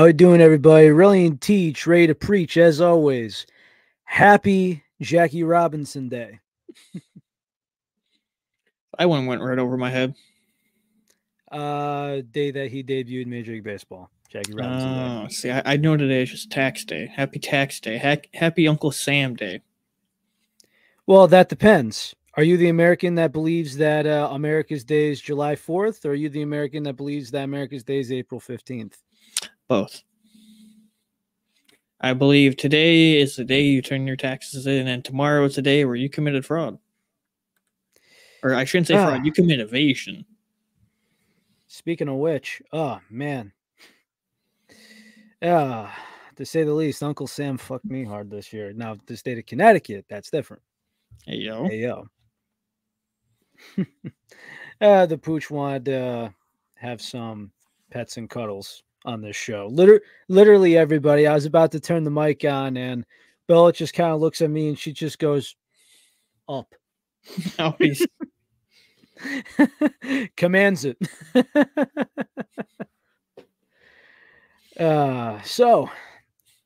How you doing, everybody? Really teach, ready to preach as always. Happy Jackie Robinson Day. I one went right over my head. Uh, day that he debuted Major League Baseball. Jackie Robinson Oh, Day. see, I, I know today is just tax day. Happy tax day. Hack, happy Uncle Sam day. Well, that depends. Are you the American that believes that uh, America's Day is July 4th, or are you the American that believes that America's Day is April 15th? Both. I believe today is the day you turn your taxes in, and tomorrow is the day where you committed fraud. Or I shouldn't say Ah. fraud, you commit evasion. Speaking of which, oh man. Yeah, to say the least, Uncle Sam fucked me hard this year. Now, the state of Connecticut, that's different. Hey, yo. Hey yo. uh, the pooch wanted to uh, have some pets and cuddles on this show. Liter- literally everybody. I was about to turn the mic on, and Bella just kind of looks at me and she just goes up. He's- commands it. uh, so,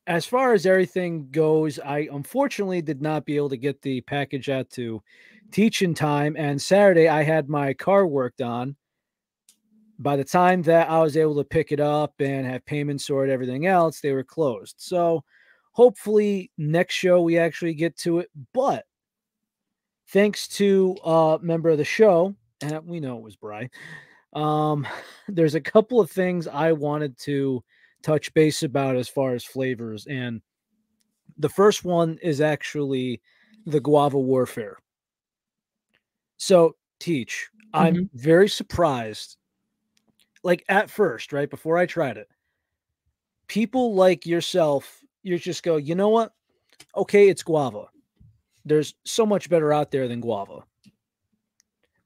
as far as everything goes, I unfortunately did not be able to get the package out to teach in time. And Saturday, I had my car worked on. By the time that I was able to pick it up and have payment sorted, everything else, they were closed. So, hopefully, next show we actually get to it. But thanks to a member of the show, and we know it was Bry. Um, there's a couple of things I wanted to touch base about as far as flavors, and the first one is actually the guava warfare. So, teach, I'm very surprised. Like at first, right before I tried it, people like yourself, you just go, you know what? Okay, it's guava. There's so much better out there than guava.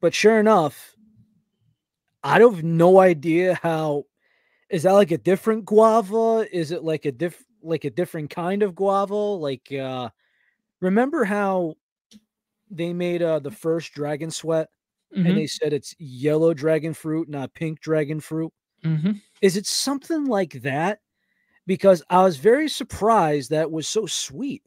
But sure enough, I don't have no idea how is that like a different guava? Is it like a diff like a different kind of guava? Like uh remember how they made uh the first dragon sweat Mhm, and they said it's yellow dragon fruit, not pink dragon fruit? mhm. Is it something like that? Because I was very surprised that it was so sweet.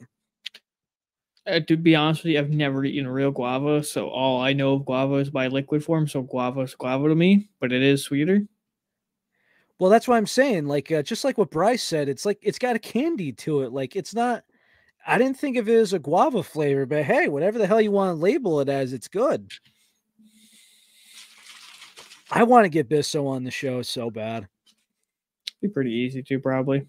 Uh, to be honest with you, I've never eaten real guava, so all I know of guava is by liquid form. So guava is guava to me, but it is sweeter. Well, that's why I'm saying. Like, uh, just like what Bryce said, it's like it's got a candy to it. Like, it's not. I didn't think of it as a guava flavor, but hey, whatever the hell you want to label it as, it's good. I want to get Bisso on the show so bad. Be pretty easy to probably.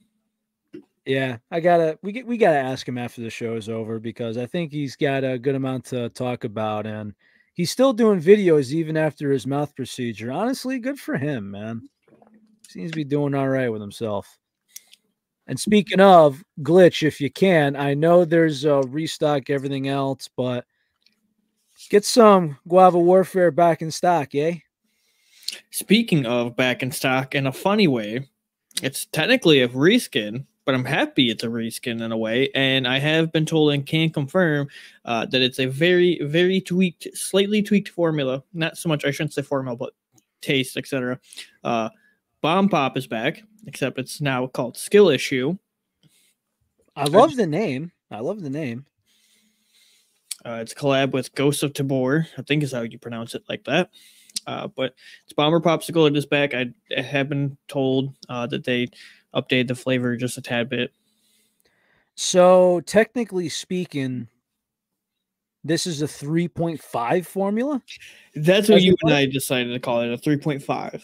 Yeah, I gotta we get we gotta ask him after the show is over because I think he's got a good amount to talk about and he's still doing videos even after his mouth procedure. Honestly, good for him, man. Seems to be doing all right with himself. And speaking of glitch, if you can, I know there's a restock everything else, but get some guava warfare back in stock, eh? Speaking of back in stock in a funny way, it's technically a reskin, but I'm happy it's a reskin in a way. And I have been told and can confirm uh, that it's a very, very tweaked, slightly tweaked formula. Not so much, I shouldn't say formula, but taste, etc. Uh, Bomb Pop is back, except it's now called Skill Issue. I love the name. I love the name. Uh, it's a collab with Ghost of Tabor, I think is how you pronounce it, like that. Uh, but it's Bomber Popsicle. It is back. I, have been told uh, that they updated the flavor just a tad bit. So technically speaking, this is a 3.5 formula. That's what As you and? I decided to call it a 3.5.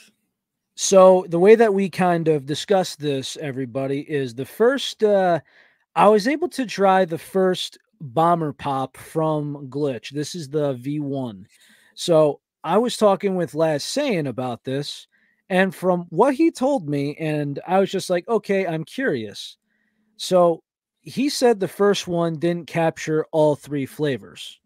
So the way that we kind of discussed this, everybody, is the first uh I was able to try the first bomber pop from Glitch. This is the V1. So I was talking with Last saying about this, and from what he told me, and I was just like, okay, I'm curious. So he said the first one didn't capture all three flavors,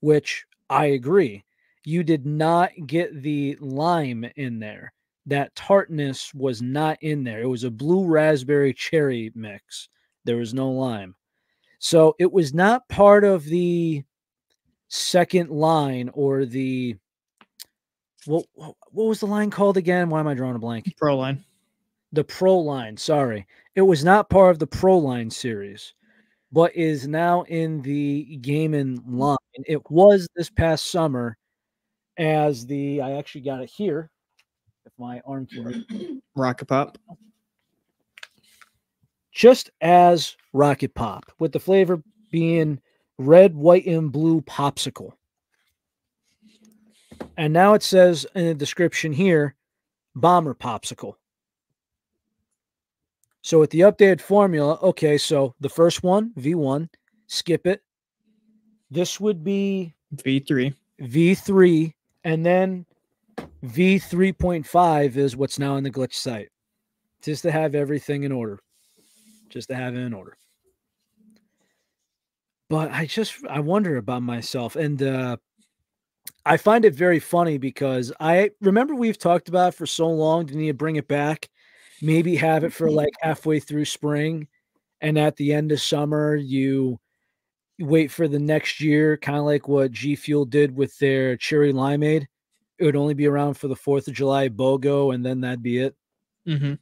which I agree. You did not get the lime in there that tartness was not in there. It was a blue raspberry cherry mix. There was no lime. So it was not part of the second line or the what what was the line called again? Why am I drawing a blank? Pro line. the Pro line. Sorry, it was not part of the Pro line series, but is now in the Gaming line. It was this past summer as the I actually got it here. If my arm can Rocket Pop. just as Rocket Pop, with the flavor being red, white, and blue popsicle. And now it says in the description here, bomber popsicle. So with the updated formula, okay, so the first one, V1, skip it. This would be V3. V3, and then V3.5 is what's now in the glitch site. Just to have everything in order. Just to have it in order. But I just I wonder about myself and uh I find it very funny because I remember we've talked about it for so long, didn't need to bring it back. Maybe have it for like halfway through spring and at the end of summer you wait for the next year, kind of like what G Fuel did with their cherry limeade. It would only be around for the 4th of July BOGO, and then that'd be it. Mm-hmm.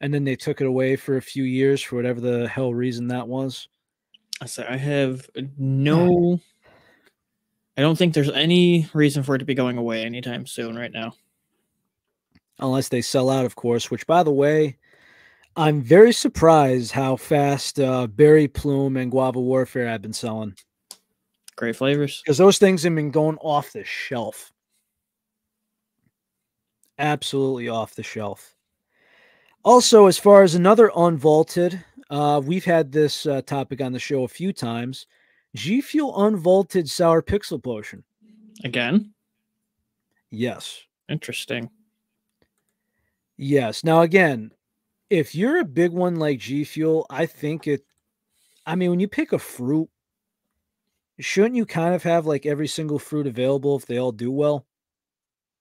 And then they took it away for a few years for whatever the hell reason that was. I say I have no. I don't think there's any reason for it to be going away anytime soon. Right now. Unless they sell out, of course, which, by the way, I'm very surprised how fast uh, Berry Plume and Guava Warfare have been selling Great flavors. because those things have been going off the shelf. Absolutely off the shelf. Also, as far as another unvaulted, uh, we've had this uh, topic on the show a few times. G Fuel unvaulted sour pixel potion. Again. Yes. Interesting. Yes. Now, again, if you're a big one like G Fuel, I think it, I mean, when you pick a fruit, shouldn't you kind of have like every single fruit available if they all do well?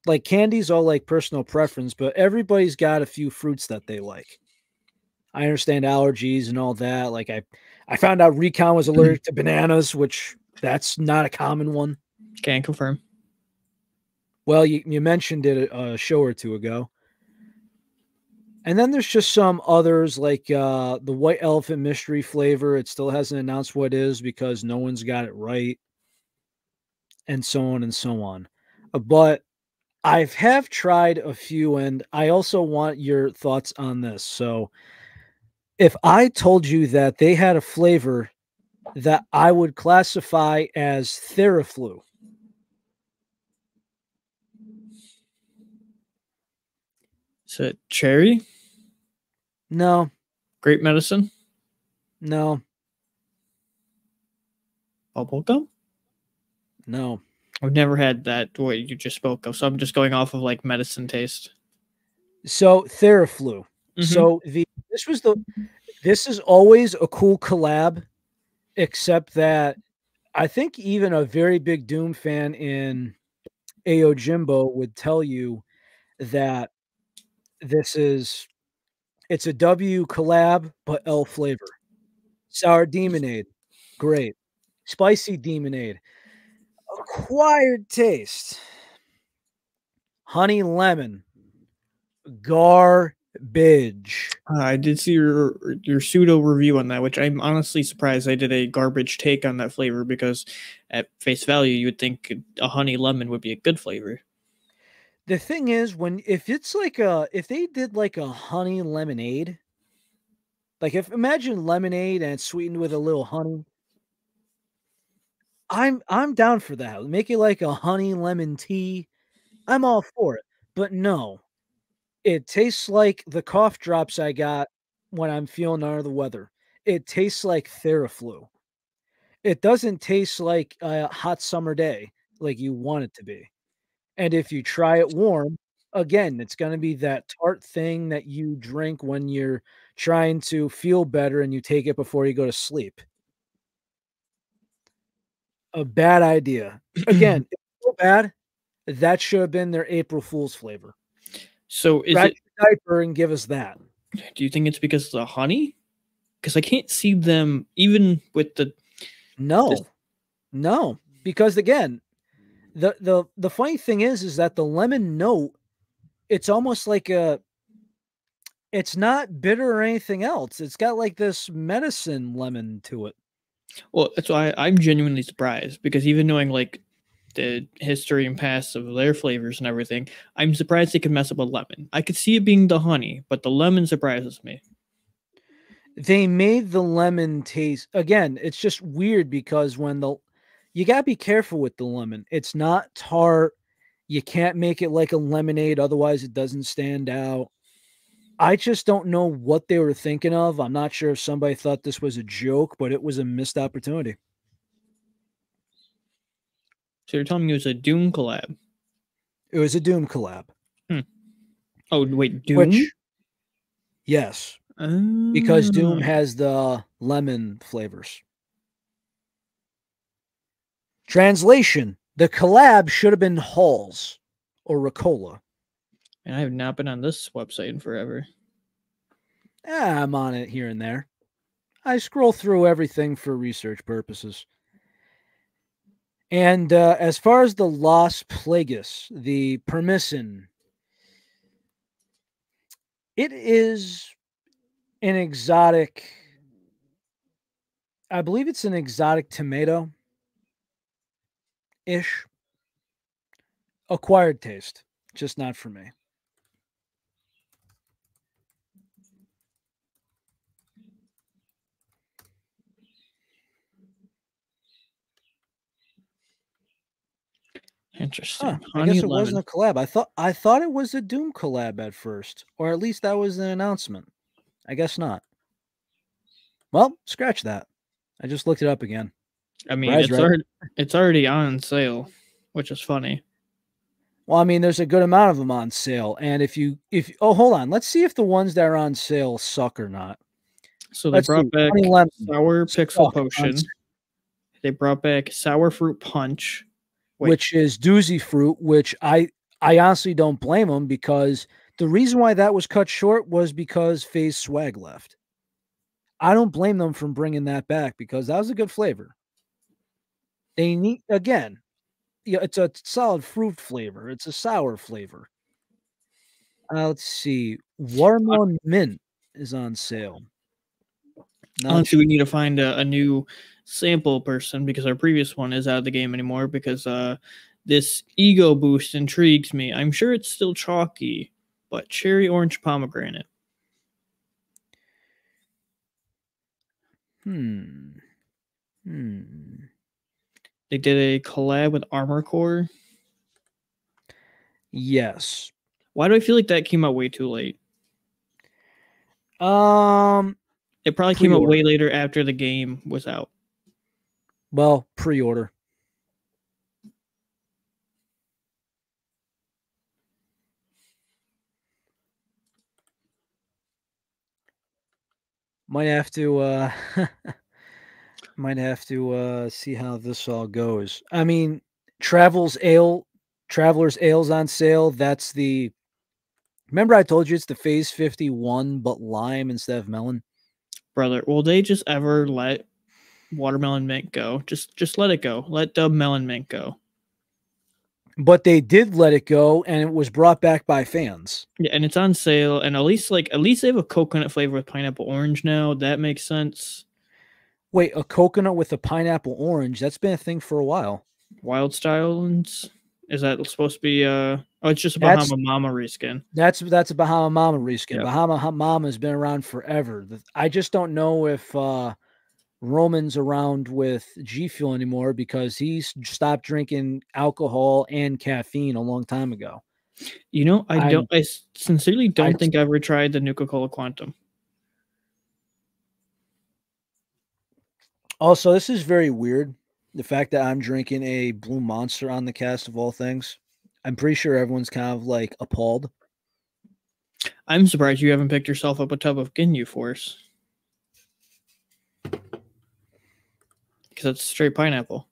Like candy's all like personal preference, but everybody's got a few fruits that they like. I understand allergies and all that. Like I, I found out Recon was allergic to bananas, which that's not a common one. Can confirm. Well, you, you mentioned it a, a show or two ago. And then there's just some others like uh, the white elephant mystery flavor. It still hasn't announced what it is because no one's got it right, and so on and so on. Uh, But I've have tried a few, and I also want your thoughts on this. So, if I told you that they had a flavor that I would classify as Theraflu, So cherry, no, great medicine, no, bubblegum. no. I've never had that what you just spoke of, so I'm just going off of like medicine taste. So Theraflu. Mhm. So the this was the this is always a cool collab, except that I think even a very big Doom fan in AO Jimbo would tell you that this is it's a W collab, but L flavor. Sour Demonade, great. Spicy Demonade, acquired taste. Honey lemon, garbage. Uh, I did see your your pseudo review on that, which I'm honestly surprised I did a garbage take on that flavor because at face value you would think a honey lemon would be a good flavor. The thing is, when if it's like a if they did like a honey lemonade, like if imagine lemonade and it's sweetened with a little honey. I'm I'm down for that. Make it like a honey lemon tea. I'm all for it. But no, it tastes like the cough drops I got when I'm feeling under the weather. It tastes like Theraflu. It doesn't taste like a hot summer day like you want it to be. And if you try it warm, again, it's going to be that tart thing that you drink when you're trying to feel better and you take it before you go to sleep. A bad idea. Again, so bad. That should have been their April Fool's flavor. So is Scratch it? diaper and give us that. Do you think it's because of the honey? Because I can't see them even with the No, Just- no, because again, the the the funny thing is, is that the lemon note, it's almost like a, It's not bitter or anything else. It's got like this medicine lemon to it. Well, that's why I'm genuinely surprised because even knowing like the history and past of their flavors and everything, I'm surprised they could mess up a lemon. I could see it being the honey, but the lemon surprises me. They made the lemon taste again. It's just weird because when the you got to be careful with the lemon. It's not tart. You can't make it like a lemonade, otherwise, it doesn't stand out. I just don't know what they were thinking of. I'm not sure if somebody thought this was a joke, but it was a missed opportunity. So you're telling me it was a Doom collab? It was a Doom collab. Hmm. Oh wait, Doom. Which, yes, because Doom Ah. has the lemon flavors. Translation: The collab should have been Halls or Ricola. And I have not been on this website in forever. Ah, I'm on it here and there. I scroll through everything for research purposes. And uh, as far as the Las Plagas, the permissin, it is an exotic. I believe it's an exotic tomato ish. Acquired taste, just not for me. Interesting. Huh, I guess it wasn't a collab. I thought I thought it was a Doom collab at first, or at least that was an announcement. I guess not. Well, scratch that. I just looked it up again. I mean, Brad's it's already it's already on sale, which is funny. Well, I mean, there's a good amount of them on sale, and if you if oh hold on, let's see if the ones that are on sale suck or not. So they Let's brought back sour pixel potion. They brought back sour fruit punch. Wait. which is doozy fruit, which I I honestly don't blame them because the reason why that was cut short was because FaZe Swagg left. I don't blame them from bringing that back because that was a good flavor. They need again, yeah, it's a solid fruit flavor. It's a sour flavor. Uh, let's see, watermelon mint is on sale. Honestly, we need to find a, a new sample person because our previous one is out of the game anymore because uh this ego boost intrigues me. I'm sure it's still chalky, but cherry orange pomegranate. Hmm. Hmm. They did a collab with Armored Core. Yes. Why do I feel like that came out way too late? Um. It probably came out way later after the game was out. Well, pre-order. Might have to uh might have to uh see how this all goes. I mean, Travels Ale Travelers Ales on sale. That's the Remember I told you it's the Phase 51 but lime instead of melon? Brother, will they just ever let watermelon mint go? Just just let it go. Let the melon mint go. But they did let it go and it was brought back by fans. Yeah, and it's on sale, and at least like at least they have a coconut flavor with pineapple orange now. That makes sense. Wait, a coconut with a pineapple orange? That's been a thing for a while. Wild Styles is that supposed to be? uh Oh, it's just a That's- Bahama Mama reskin. That's that's a Bahama Mama reskin. Yep. Bahama Mama has been around forever. I just don't know if uh Roman's around with G Fuel anymore because he stopped drinking alcohol and caffeine a long time ago. You know, I don't. I sincerely don't I- think I ever tried the Nuka Cola Quantum. Also, this is very weird. The fact that I'm drinking a Blue Monster on the cast of all things. I'm pretty sure everyone's kind of like appalled. I'm surprised you haven't picked yourself up a tub of Ginyu Force. Because it's straight pineapple.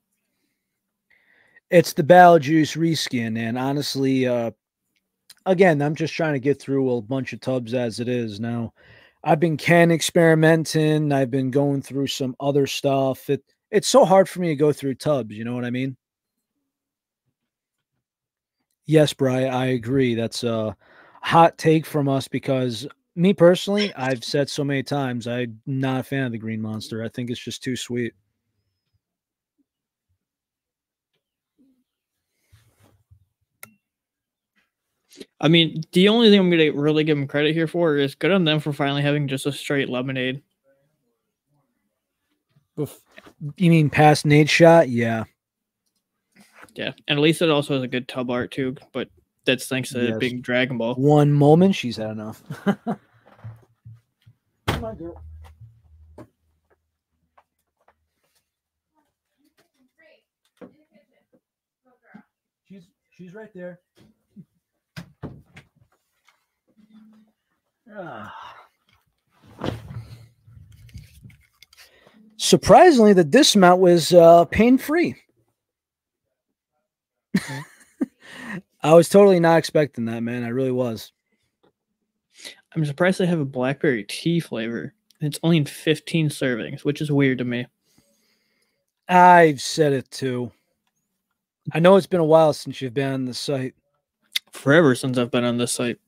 It's the Battle Juice reskin, and honestly, uh, again, I'm just trying to get through a bunch of tubs as it is now. I've been can experimenting. I've been going through some other stuff. It it's so hard for me to go through tubs. You know what I mean? Yes, Bry, I agree. That's a hot take from us because me personally, I've said so many times, I'm not a fan of the green monster. I think it's just too sweet. I mean, the only thing I'm gonna really give them credit here for is good on them for finally having just a straight lemonade. You mean past Nate shot? Yeah. Yeah, and at least it also has a good tub art too. But that's thanks to Yes. being Dragon Ball. One moment, she's had enough. Come on, girl. She's she's right there. Ah. Surprisingly, the dismount was uh, pain free. I was totally not expecting that, man. I really was. I'm surprised they have a blackberry tea flavor. It's only in 15 servings, which is weird to me. I've said it too. I know it's been a while since you've been on the site. Forever since I've been on this site.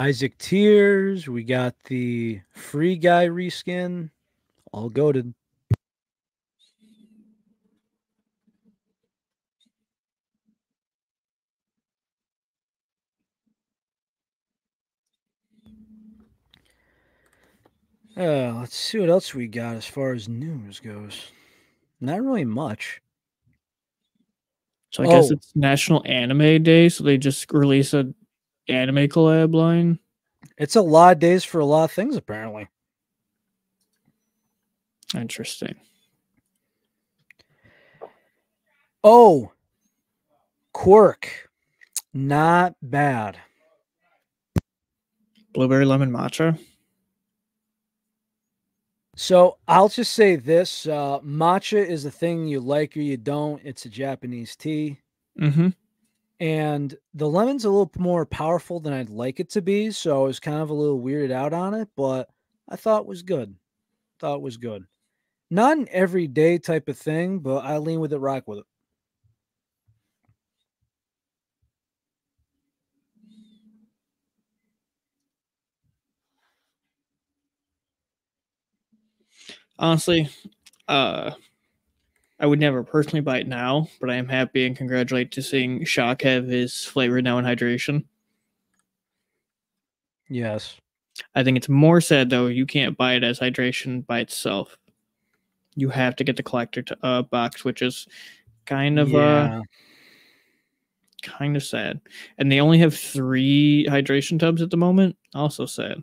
Isaac Tears. We got the free guy reskin. All goaded. Uh, let's see what else we got as far as news goes. Not really much. So I guess Oh. it's National Anime Day, so they just release a anime collab line. It's a lot of days for a lot of things, apparently. Interesting. Oh, Quirk. Not bad. Blueberry lemon matcha. So I'll just say this: uh, matcha is a thing you like or you don't. It's a Japanese tea, Mm-hmm. And the lemon's a little more powerful than I'd like it to be. So I was kind of a little weirded out on it, but I thought was good. Thought was good. Not an everyday type of thing, but I lean with it, rock with it. Honestly, uh, I would never personally buy it now, but I am happy and congratulate to seeing Shock have his flavor now in hydration. Yes. I think it's more sad though you can't buy it as hydration by itself. You have to get the collector to, uh, box, which is kind of uh kind of sad. And they only have three hydration tubs at the moment. Also sad.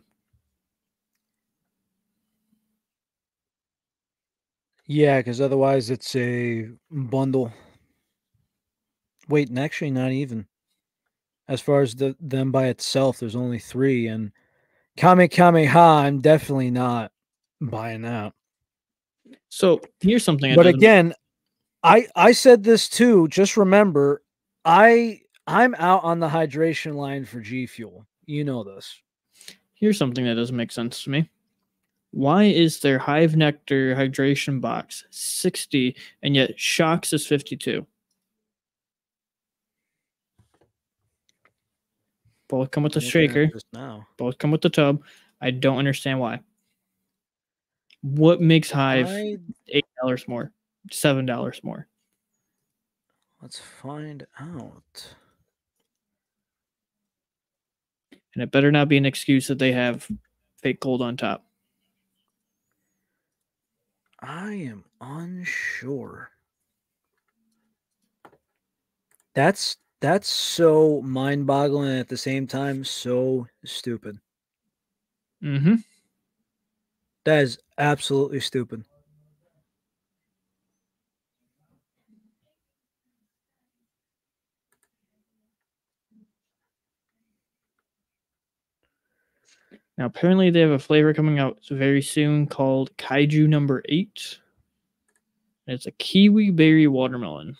Yeah, because otherwise it's a bundle. Wait, and actually not even. As far as the them by itself, there's only three, and Kame Ha, I'm definitely not buying that. So here's something. I But again, I I said this too. Just remember, I I'm out on the hydration line for G Fuel. You know this. here's something that doesn't make sense to me. Why is their Hive Nectar hydration box 60 and yet Shocks is 52? Both come with a Looking shaker, just now. both come with the tub. I don't understand why. What makes Hive I- eight dollars more, seven dollars more? let's find out. And it better not be an excuse that they have fake gold on top. I am unsure. That's that's so mind-boggling and at the same time so stupid. Mm-hmm. That is absolutely stupid. Now, apparently, they have a flavor coming out very soon called Kaiju Number Eight. It's a kiwi berry watermelon.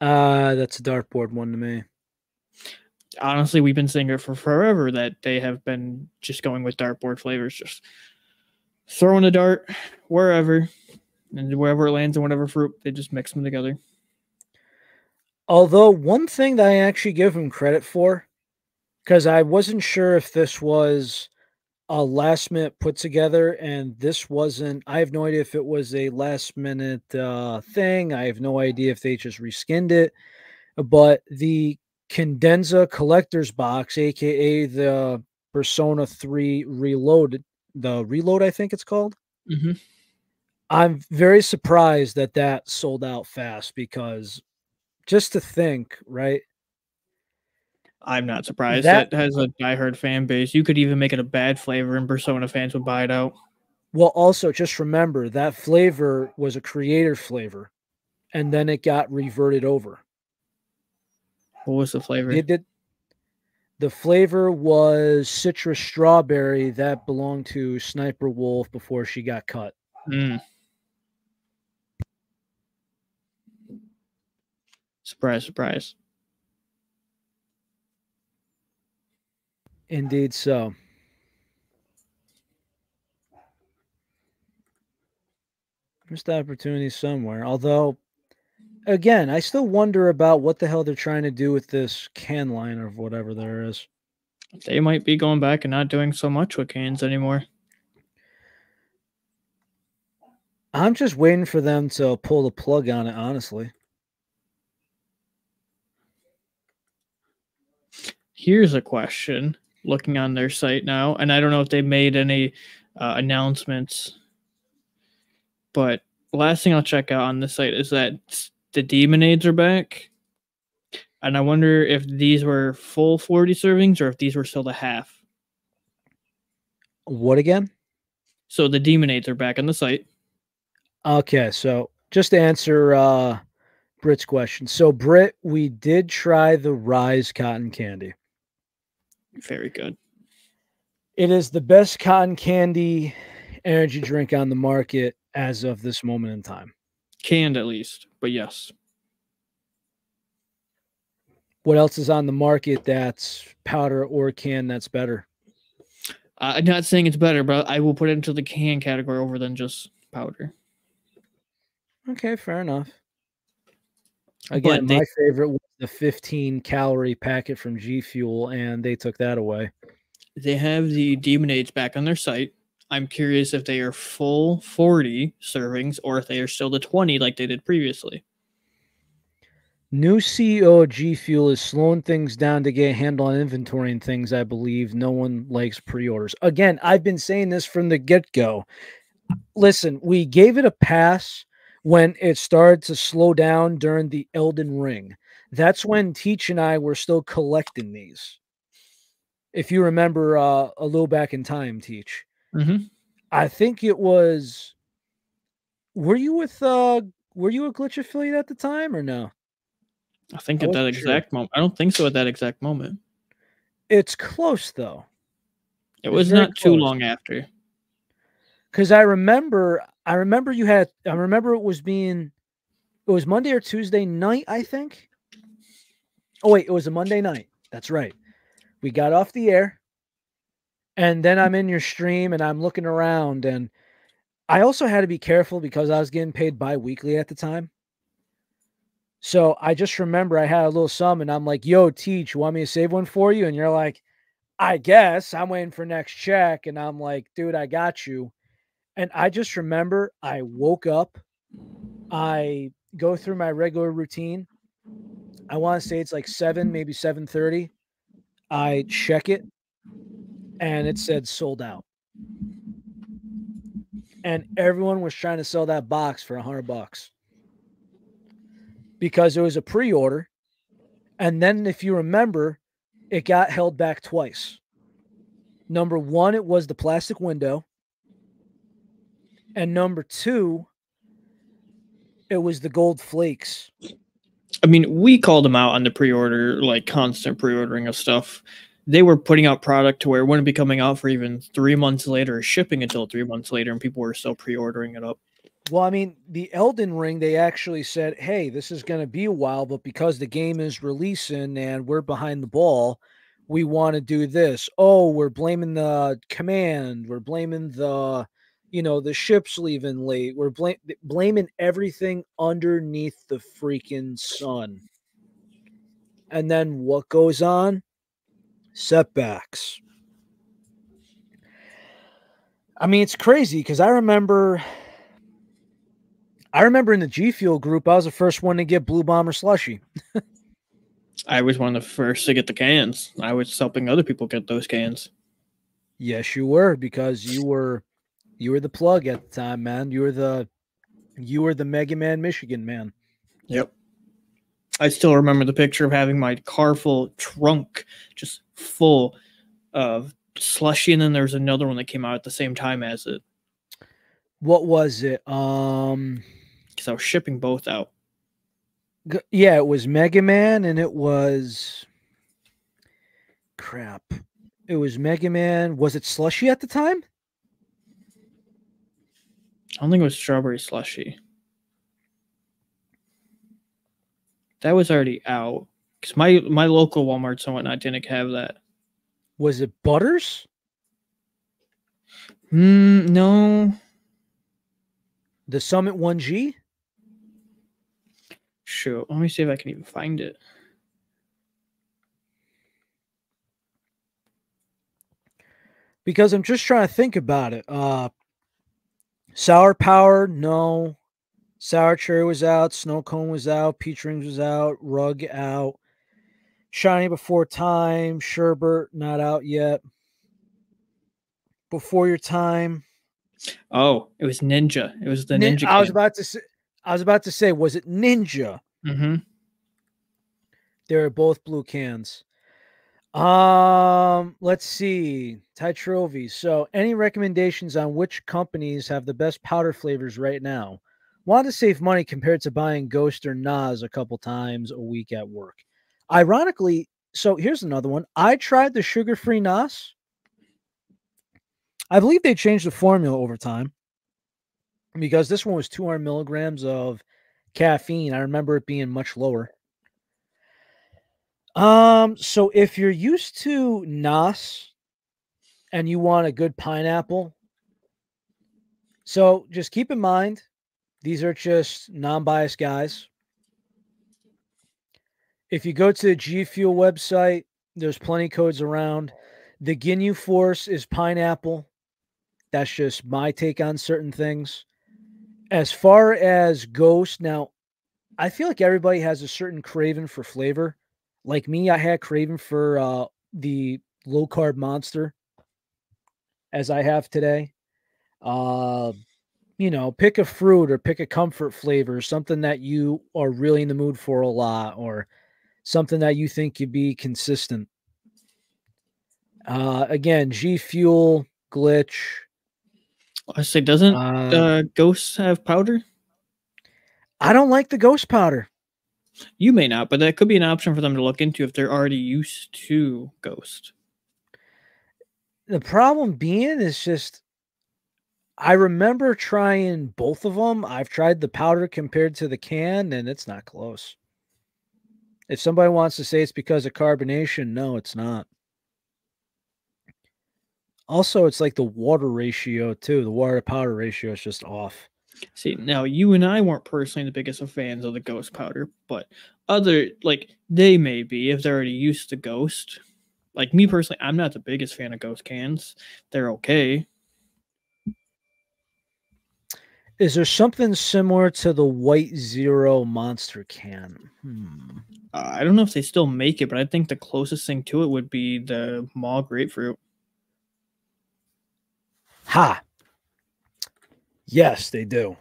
Uh that's a dartboard one to me. honestly, we've been saying it for forever that they have been just going with dartboard flavors, just throwing a dart wherever, and wherever it lands in whatever fruit, they just mix them together. Although one thing that I actually give him credit for, because I wasn't sure if this was a last minute put together, and this wasn't. I have no idea if it was a last minute uh, thing. I have no idea if they just reskinned it, but the condensa collector's box, aka the Persona 3 reload the Reload, I think it's called. Mm-hmm. I'm very surprised that that sold out fast because just to think, right? I'm not surprised. That, that has a diehard fan base. You could even make it a bad flavor, and Persona fans would buy it out. Well, also just remember that flavor was a creator flavor, and then it got reverted over. What was the flavor? It did. The flavor was citrus strawberry that belonged to Sniper Wolf before she got cut. Mm. Surprise, surprise. Indeed so. Missed opportunity somewhere. Although, again, I still wonder about what the hell they're trying to do with this can line or whatever there is. They might be going back and not doing so much with cans anymore. I'm just waiting for them to pull the plug on it, honestly. Here's a question looking on their site now, and I don't know if they made any uh, announcements, but last thing I'll check out on the site is that the Demonades are back. And I wonder if these were full 40 servings or if these were still the half. What again? So the Demonades are back on the site. Okay, so just to answer uh Britt's question. So Britt, we did try the Rise cotton candy. Very good. It is the best cotton candy energy drink on the market as of this moment in time. Canned at least, but yes. What else is on the market that's powder or can that's better? Uh, I'm not saying it's better, but I will put it into the can category over than just powder. Okay, fair enough. Again, they, my favorite was the 15 calorie packet from G Fuel, and they took that away. They have the Demonades back on their site. I'm curious if they are full 40 servings or if they are still the 20 like they did previously. New CEO of G Fuel is slowing things down to get a handle on inventory and things. I believe no one likes pre orders. Again, I've been saying this from the get go. Listen, we gave it a pass when it started to slow down during the Elden Ring. That's when Teach and I were still collecting these. If you remember uh, a little back in time, Teach. Mm-hmm. I think it was. Were you with uh were you a glitch affiliate at the time or no? I think I at that exact sure. moment. I don't think so at that exact moment. It's close though. It was not close. too long after. Cause I remember I remember you had I remember it was being it was Monday or Tuesday night, I think. Oh wait, it was a Monday night. That's right. We got off the air. And then I'm in your stream and I'm looking around and I also had to be careful because I was getting paid bi-weekly at the time. So I just remember I had a little sum and I'm like, yo, teach, you want me to save one for you? And you're like, I guess I'm waiting for next check. And I'm like, dude, I got you. And I just remember I woke up, I go through my regular routine. I want to say it's like seven, maybe seven thirty. I check it, and it said sold out. And everyone was trying to sell that box for a hundred bucks because it was a pre-order. And then, if you remember, it got held back twice. Number one, it was the plastic window. And number two, it was the gold flakes. I mean, we called them out on the pre-order, like constant pre-ordering of stuff. They were putting out product to where it wouldn't be coming out for even three months later, shipping until three months later, and people were still pre-ordering it up. Well, I mean, the Elden Ring, they actually said, hey, this is going to be a while, but because the game is releasing and we're behind the ball, we want to do this. Oh, we're blaming the command. We're blaming the, you know, the ships leaving late. We're bl- blaming everything underneath the freaking sun. And then what goes on? Setbacks. I mean, it's crazy because I remember I remember in the G Fuel group, I was the first one to get Blue Bomber slushy. I was one of the first to get the cans. I was helping other people get those cans. Yes, you were because you were you were the plug at the time, man. You were the you were the Mega Man Michigan man. Yep. I still remember the picture of having my car full trunk just full of slushy, and then there's another one that came out at the same time as it. What was it? Um because I was shipping both out. Yeah, it was Mega Man and it was crap. It was Mega Man. Was it slushy at the time? I don't think it was strawberry slushy. That was already out because my my local Walmarts and whatnot didn't have that. Was it Butters? Mm, no. The Summit 1G? Sure. Let me see if I can even find it. Because I'm just trying to think about it. Uh Sour Power, no. Sour Cherry was out. Snow Cone was out. Peach Rings was out. Rug out. Shiny Before Time. Sherbert not out yet. Before Your Time. Oh, it was Ninja. It was the Nin- Ninja. I was about to say. I was about to say, was it Ninja? Mm-hmm. They were both blue cans. Um, let's see. Titrovi. So, any recommendations on which companies have the best powder flavors right now? Want to save money compared to buying Ghost or Nas a couple times a week at work. Ironically, so here's another one. I tried the sugar-free Nas. I believe they changed the formula over time because this one was 200 milligrams of caffeine. I remember it being much lower. Um, so if you're used to Nas and you want a good pineapple, so just keep in mind these are just non-biased guys. If you go to the G Fuel website, there's plenty codes around. The Ginyu Force is pineapple. That's just my take on certain things. As far as Ghost, now I feel like everybody has a certain craving for flavor. Like me, I had craving for uh, the low carb monster, as I have today. Uh, you know, pick a fruit or pick a comfort flavor, something that you are really in the mood for a lot, or something that you think could be consistent. Uh, again, G Fuel, Glitch. I say, doesn't Uh, uh, Ghosts have powder? I don't like the ghost powder. You may not, but that could be an option for them to look into if they're already used to Ghost. The problem being is just I remember trying both of them. I've tried the powder compared to the can, and it's not close. If somebody wants to say it's because of carbonation, no, it's not. Also, it's like the water ratio too. The water to powder ratio is just off. See, now you and I weren't personally the biggest of fans of the Ghost powder, but other like they may be if they're already used to Ghost. Like me personally, I'm not the biggest fan of Ghost cans. They're okay. Is there something similar to the White Zero Monster can? Hmm. Uh, I don't know if they still make it, but I think the closest thing to it would be the mall grapefruit. Ha. Yes, they do.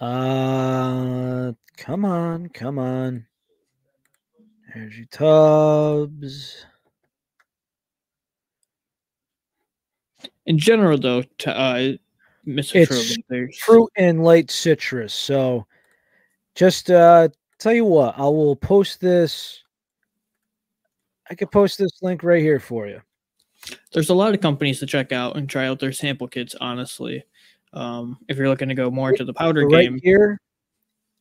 Uh, come on, come on. Energy tubs. In general, though, to, uh, Mr. It's there's Fruit and light citrus. So, just uh, tell you what, I will post this. I could post this link right here for you. There's a lot of companies to check out and try out their sample kits. Honestly, um, if you're looking to go more into the powder right game, here,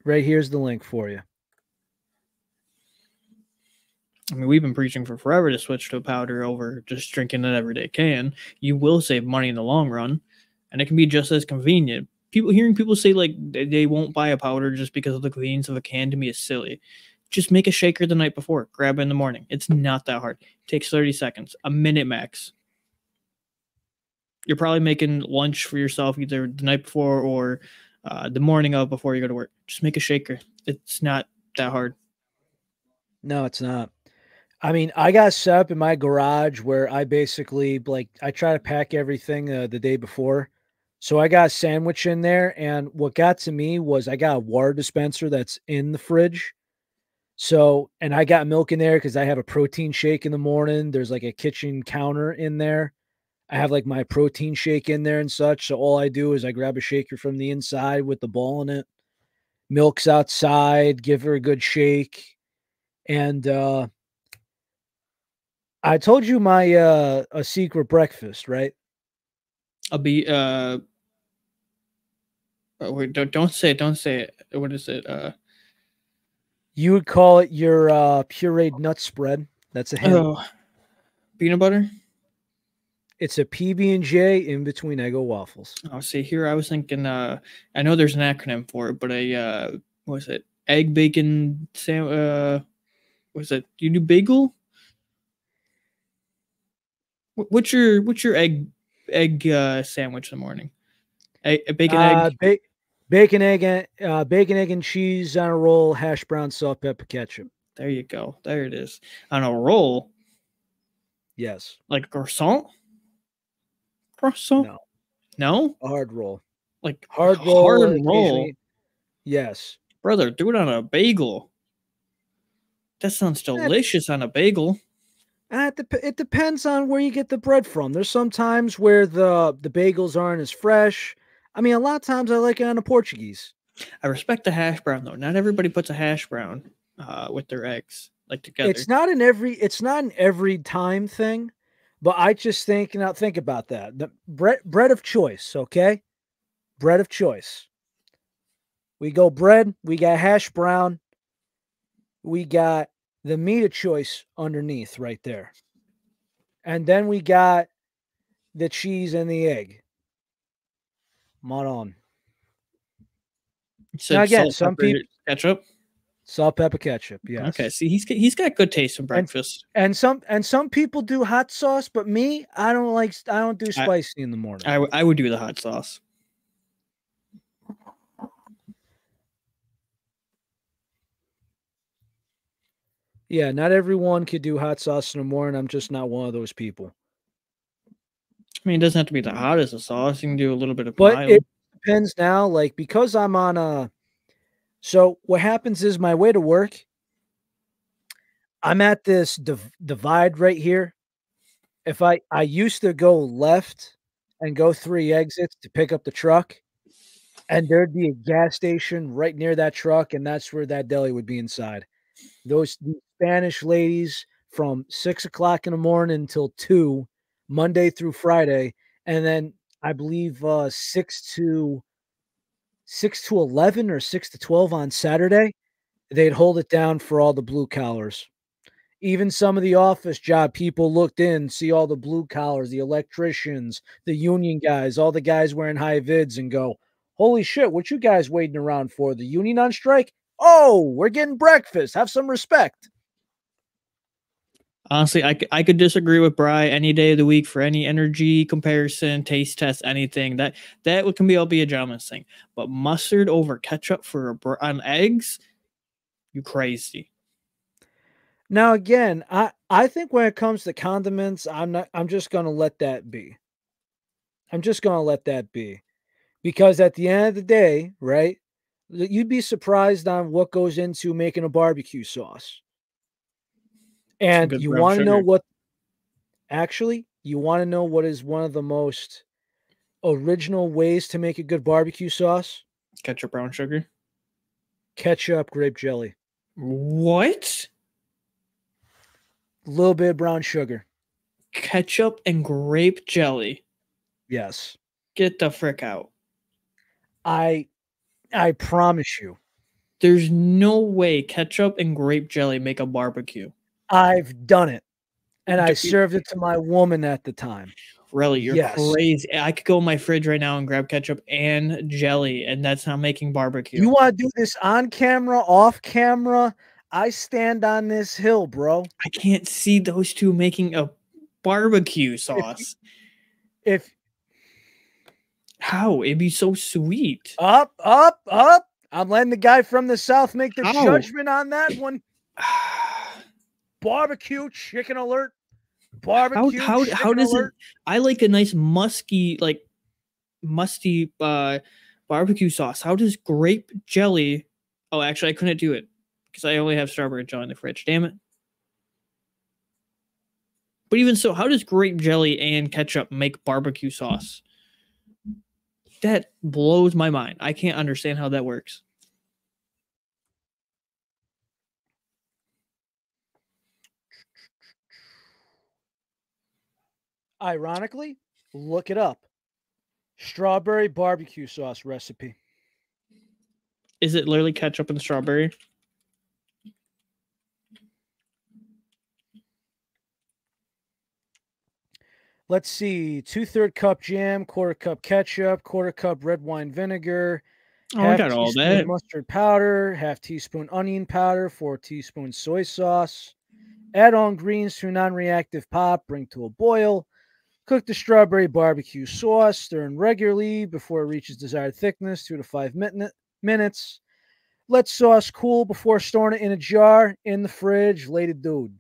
right here's the link for you. I mean, we've been preaching for forever to switch to a powder over just drinking an everyday can. You will save money in the long run, and it can be just as convenient. People hearing people say like they won't buy a powder just because of the convenience of a can to me is silly. Just make a shaker the night before, grab it in the morning. It's not that hard. It takes 30 seconds, a minute max. You're probably making lunch for yourself either the night before or uh, the morning of before you go to work. Just make a shaker. It's not that hard. No, it's not. I mean, I got set up in my garage where I basically like I try to pack everything uh, the day before. So I got a sandwich in there, and what got to me was I got a water dispenser that's in the fridge. So, and I got milk in there because I have a protein shake in the morning. There's like a kitchen counter in there. I have like my protein shake in there and such. So all I do is I grab a shaker from the inside with the ball in it. Milk's outside, give her a good shake. And uh I told you my uh a secret breakfast, right? I'll be uh oh, wait, don't don't say it, don't say it. What is it? Uh You would call it your uh pureed nut spread. That's a hint. oh, peanut butter? It's a PB and J in between Eggo waffles. Oh, see here I was thinking uh I know there's an acronym for it, but a uh what was it? Egg bacon sam uh was it you do bagel? What's your what's your egg egg uh, sandwich in the morning? Egg, a bacon Uh, egg. ba- bacon egg and uh, bacon egg and cheese on a roll, hash brown, salt, pepper, ketchup. There you go. There it is. On a roll, Yes, like croissant. Croissant? No. No? a hard roll. Like Hard roll. Hard roll. Yes. Brother, do it on a bagel. That sounds delicious on a bagel. Uh, it, it depends on where you get the bread from. There's some times where the the bagels aren't as fresh. I mean, a lot of times I like it on a Portuguese. I respect the hash brown though. Not everybody puts a hash brown uh, with their eggs like together. It's not an every it's not an every time thing, but I just think now think about that. The bread bread of choice, okay? Bread of choice. We go bread, we got hash brown, we got the meat of choice underneath right there. And then we got the cheese and the egg. Mod So Now again, some pepper, peop- ketchup. Salt, pepper, ketchup. Yes. Okay, see, he's got- he's got good taste in breakfast. And some and some people do hot sauce, but me, I don't like I don't do I- spicy in the morning. I, w- I would do the hot sauce. Yeah, not everyone could do hot sauce in the morning. I'm just not one of those people. I mean, it doesn't have to be the hottest of sauce. You can do a little bit of But mild. it depends now, like because I'm on a so what happens is my way to work, I'm at this div- divide right here. If I I used to go left and go three exits to pick up the truck, and there'd be a gas station right near that truck, and that's where that deli would be inside. Those Spanish ladies from six o'clock in the morning until two, Monday through Friday, and then I believe uh six to six to eleven or six to twelve on Saturday. They'd hold it down for all the blue collars. Even some of the office job people looked in, see all the blue collars, the electricians, the union guys, all the guys wearing high vids, and go, "Holy shit! What you guys waiting around for? The union on strike? Oh, we're getting breakfast. Have some respect." Honestly, I, I could disagree with Bry any day of the week for any energy comparison, taste test, anything that that can be all be a gentleman's thing. But mustard over ketchup for a on eggs, you crazy. Now again, I I think when it comes to condiments, I'm not I'm just going to let that be. I'm just going to let that be. Because at the end of the day, right? You'd be surprised on what goes into making a barbecue sauce. And you want to know what actually, you want to know what is one of the most original ways to make a good barbecue sauce? Ketchup, brown sugar. Ketchup, grape jelly, What? a little bit of brown sugar. ketchup and grape jelly. Yes. Get the frick out. I I promise you. There's no way ketchup and grape jelly make a barbecue. I've done it. And I served it to my woman at the time. Really, you're Yes. crazy. I could go in my fridge right now and grab ketchup and jelly, and that's not making barbecue. You want to do this on camera, off camera? I stand on this hill, bro. I can't see those two making a barbecue sauce. If How? It'd be so sweet. up, up, up, I'm letting the guy from the south make the judgment on that one. Barbecue chicken alert. Barbecue how chicken how does it alert. I like a nice musky, like musty uh barbecue sauce. How does grape jelly? Oh, actually, I couldn't do it because I only have strawberry jelly in the fridge. Damn it! But even so, how does grape jelly and ketchup make barbecue sauce? That blows my mind. I can't understand how that works. Ironically, look it up. Strawberry barbecue sauce recipe. Is it literally ketchup and strawberry? Let's see. Two third cup jam, quarter cup ketchup, quarter cup red wine vinegar, Oh, I half got all that. mustard powder, half teaspoon onion powder, four teaspoons soy sauce. Add on greens to non-reactive pot, bring to a boil. Cook the strawberry barbecue sauce, stir in regularly before it reaches desired thickness, two to five min- minutes. Let sauce cool before storing it in a jar in the fridge. Lady dude.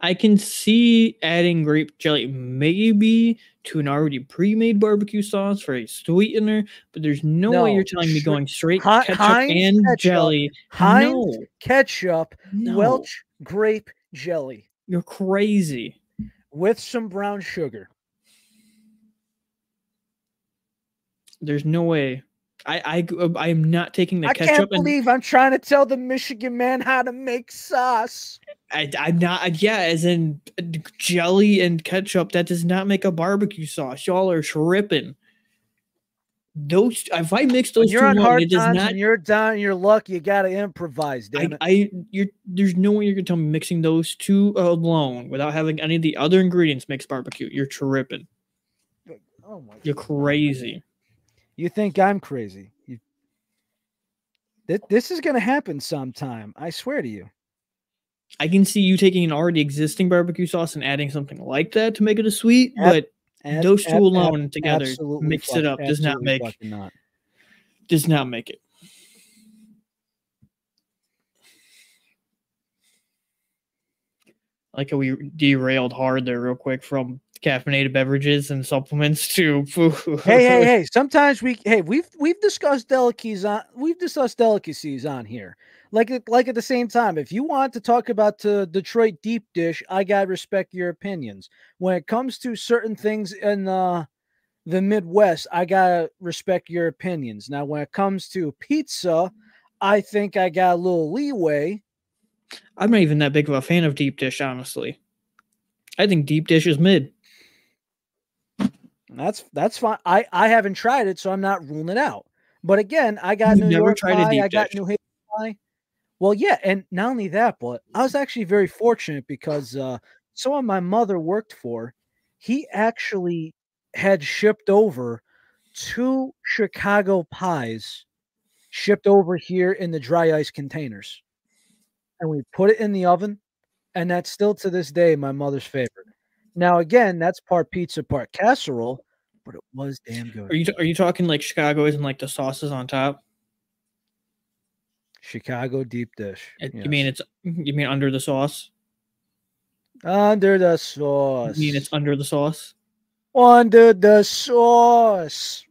I can see adding grape jelly maybe to an already pre-made barbecue sauce for a sweetener, but there's no, way you're telling me going straight ketchup Heinz and ketchup. jelly. Heinz no, ketchup, no, Welch grape jelly you're crazy. with some brown sugar. There's no way. I I I am not taking the I ketchup I can't believe I'm trying to tell the Michigan man how to make sauce. I, I'm not. Yeah, as in uh, jelly and ketchup. That does not make a barbecue sauce. Y'all are tripping. Those if I mix those When you're two on hard times not and you're down your luck, you gotta improvise, I, damn it. I you're there's no way you're gonna tell me mixing those two alone without having any of the other ingredients makes barbecue. You're tripping. oh my You're crazy. You think I'm crazy. You... Th- This is gonna happen sometime. I swear to you. I can see you taking an already existing barbecue sauce and adding something like that to make it a sweet, Ab- but Ab- those two ab- ab- alone together absolutely mix it up does not make not. does not make it. Like we derailed hard there real quick from caffeinated beverages and supplements to hey, hey, hey! Sometimes we, hey, we've we've discussed delicacies on, we've discussed delicacies on here. Like, at- like at the same time, if you want to talk about the Detroit deep dish, I gotta respect your opinions. When it comes to certain things in the the Midwest, I gotta respect your opinions. Now, when it comes to pizza, I think I got a little leeway. I'm not even that big of a fan of deep dish, honestly. I think deep dish is mid. That's that's fine. I I haven't tried it, so I'm not ruling it out. But again, I got You've New never York tried a pie. I deep got dish? New Haven pie. Well, yeah, and not only that, but I was actually very fortunate because uh, someone my mother worked for, he actually had shipped over two Chicago pies, shipped over here in the dry ice containers, and we put it in the oven, and that's still to this day my mother's favorite. Now, again, that's part pizza, part casserole, but it was damn good. Are you are you talking like Chicago's and like the sauces on top? Chicago deep dish. It- You mean it's you mean under the sauce? under the sauce. You mean it's under the sauce? under the sauce.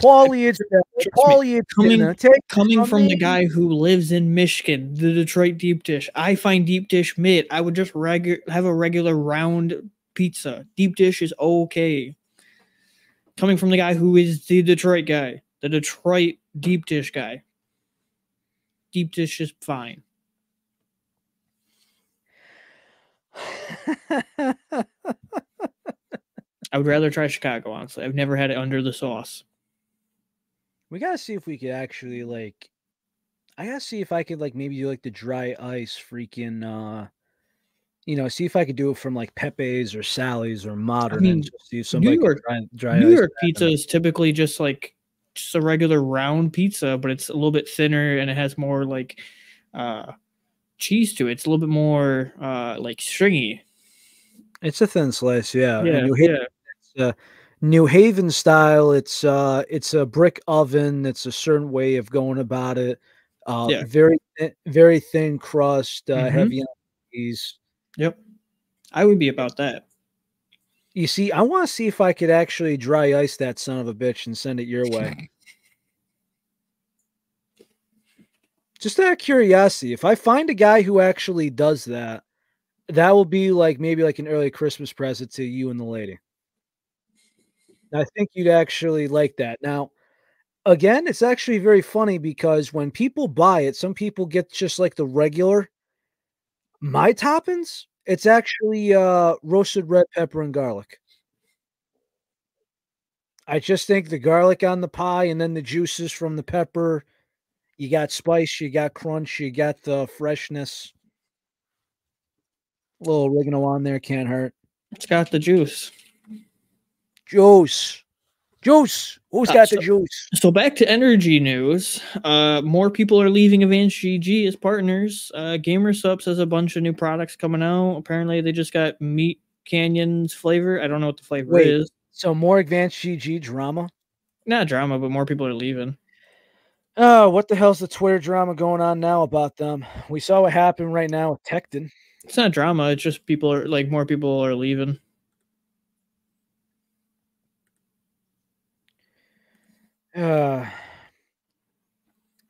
Paulie, it's better. Trust me, Paulie, it's coming- Take Coming from the guy who lives in Michigan, the Detroit deep dish, I find deep dish mid. I would just regu- have a regular round pizza. Deep dish is okay. Coming from the guy who is the Detroit guy, the Detroit deep dish guy. deep dish is fine. I would rather try Chicago, honestly. I've never had it under the sauce. We gotta see if we could actually like. I gotta see if I could like maybe do like the dry ice freaking. uh You know, see if I could do it from like Pepe's or Sally's or Modern. I mean, and just see if somebody New York- dry, dry New York pizza is typically just like just a regular round pizza, but it's a little bit thinner and it has more like uh cheese to it. It's a little bit more uh like stringy. It's a thin slice, yeah. Yeah, New Haven, yeah. New Haven style. It's uh, it's a brick oven. It's a certain way of going about it. Uh, Yeah. very very thin crust, uh, Mhm. heavy on cheese. Yep. I would be about that. You see, I want to see if I could actually dry ice that son of a bitch and send it your way. Just out of curiosity, if I find a guy who actually does that, that will be like maybe like an early Christmas present to you and the lady. I think you'd actually like that. Now, again, it's actually very funny because when people buy it, some people get just like the regular. My toppings, it's actually uh roasted red pepper and garlic. I just think the garlic on the pie and then the juices from the pepper. You got spice, you got crunch, you got the freshness. A little oregano on there can't hurt. It's got the juice. Juice. Juice. Who's got the so- juice? So back to energy news. Uh, more people are leaving Advanced GG as partners. Uh, Gamer Supps has a bunch of new products coming out. Apparently, they just got Meat Canyon's flavor. I don't know what the flavor Wait. is. So more advanced GG drama. Not drama, but more people are leaving. Oh, what the hell's the Twitter drama going on now about them? We saw what happened right now with Tecton. It's not drama. It's just people are like more people are leaving. Uh,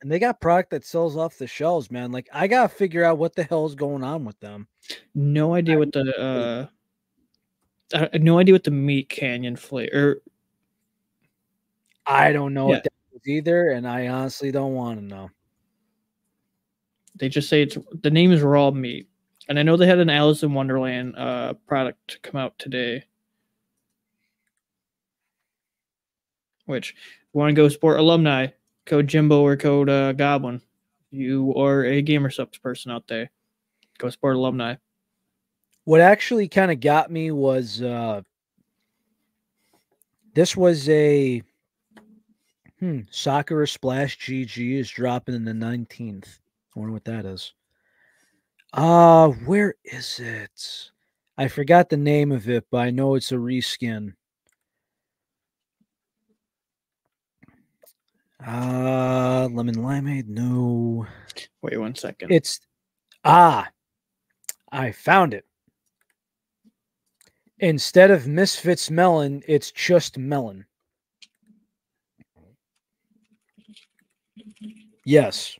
and they got product that sells off the shelves, man. Like I gotta figure out what the hell's going on with them. No idea what the uh, no idea what the MeatCanyon flavor. I don't know Yeah. what that is either, and I honestly don't want to know. They just say it's the name is Raw Meat, and I know they had an Alice in Wonderland uh product come out today. Which, you want to go support alumni, code Jimbo or code uh, Goblin. You are a Gamer Supps person out there. Go support alumni. What actually kind of got me was uh this was a hmm Splash GG is dropping in the 19th. I wonder what that is. Uh where is it? I forgot the name of it, but I know it's a reskin. Uh lemon limeade, no. Wait one second. It's ah, I found it. Instead of Misfits melon, it's just melon. Yes.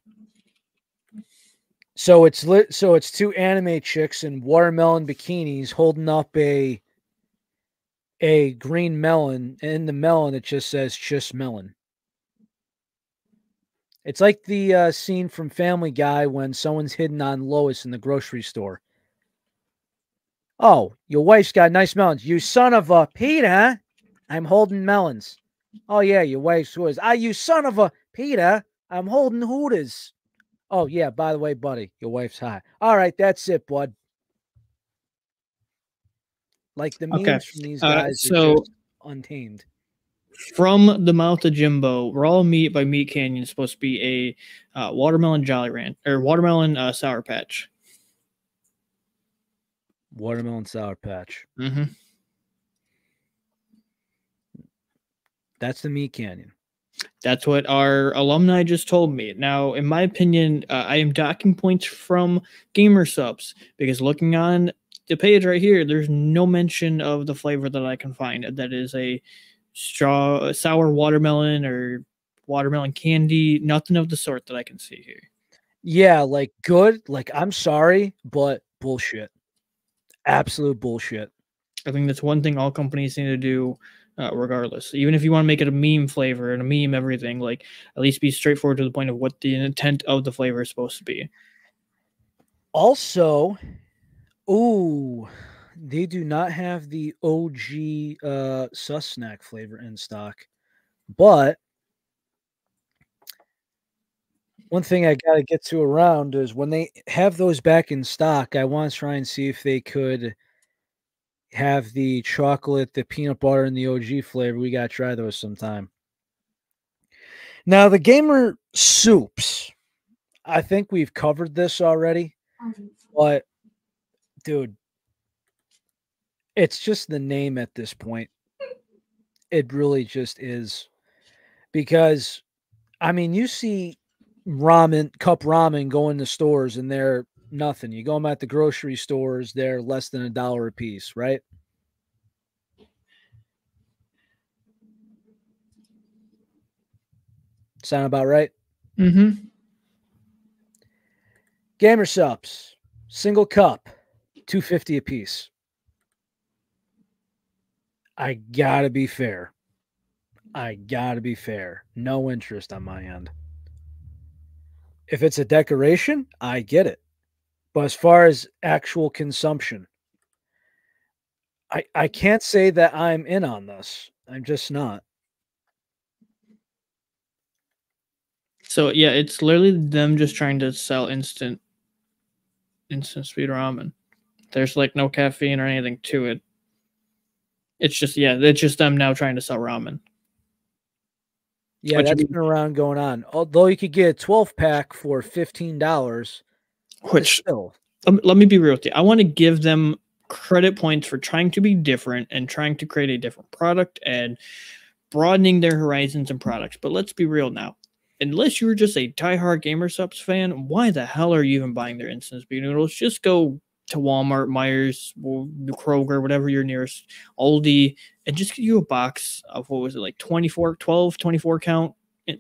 So it's lit. So it's two anime chicks in watermelon bikinis holding up a a green melon. And in the melon, it just says just melon. It's like the uh, scene from Family Guy when someone's hidden on Lois in the grocery store. Oh, your wife's got nice melons. You son of a Peter. I'm holding melons. Oh yeah, your wife's was. Ah, you son of a Peter. I'm holding hooters. Oh yeah, by the way, buddy, your wife's hot. All right, that's it, bud. Like the memes Okay, from these uh, guys so- are just untamed. From the mouth of Jimbo, Raw Meat by MeatCanyon is supposed to be a uh, watermelon Jolly Ranch or watermelon uh, Sour Patch. Watermelon sour patch. Mm-hmm. That's the meat canyon. That's what our alumni just told me. Now, in my opinion, uh, I am docking points from Gamer Supps because looking on the page right here, there's no mention of the flavor that I can find that is a straw sour watermelon or watermelon candy. Nothing of the sort that I can see here. Yeah, like good. Like I'm sorry, but bullshit. Absolute bullshit. I think that's one thing all companies need to do uh, regardless. Even if you want to make it a meme flavor and a meme everything, like at least be straightforward to the point of what the intent of the flavor is supposed to be. Also, ooh, they do not have the OG uh sus snack flavor in stock, but one thing I got to get to around is when they have those back in stock, I want to try and see if they could have the chocolate, the peanut butter, and the OG flavor. We got to try those sometime. Now, the gamer soups, I think we've covered this already, but dude, it's just the name at this point. It really just is because I mean, you see ramen, cup ramen going to stores and they're nothing. You go them at the grocery stores, they're less than a dollar a piece, right? Sound about right? Mm-hmm. Gamer Supps, single cup, 250 a piece. I gotta be fair. I gotta be fair. No interest on my end. If it's a decoration, I get it. But as far as actual consumption, I I can't say that I'm in on this. I'm just not. So yeah, it's literally them just trying to sell instant instant speed ramen. There's like no caffeine or anything to it. It's just yeah, it's just them now trying to sell ramen. Yeah, Which that's been around going on. Although you could get a 12 pack for fifteen dollars, which still. Um, let me be real with you. I want to give them credit points for trying to be different and trying to create a different product and broadening their horizons and products. But let's be real now. Unless you're just a diehard Gamer Supps fan, why the hell are you even buying their instant speed noodles? Just go to Walmart, Meijers, Kroger, whatever your nearest Aldi, and just get you a box of what was it like 24, 12, 24 count eh,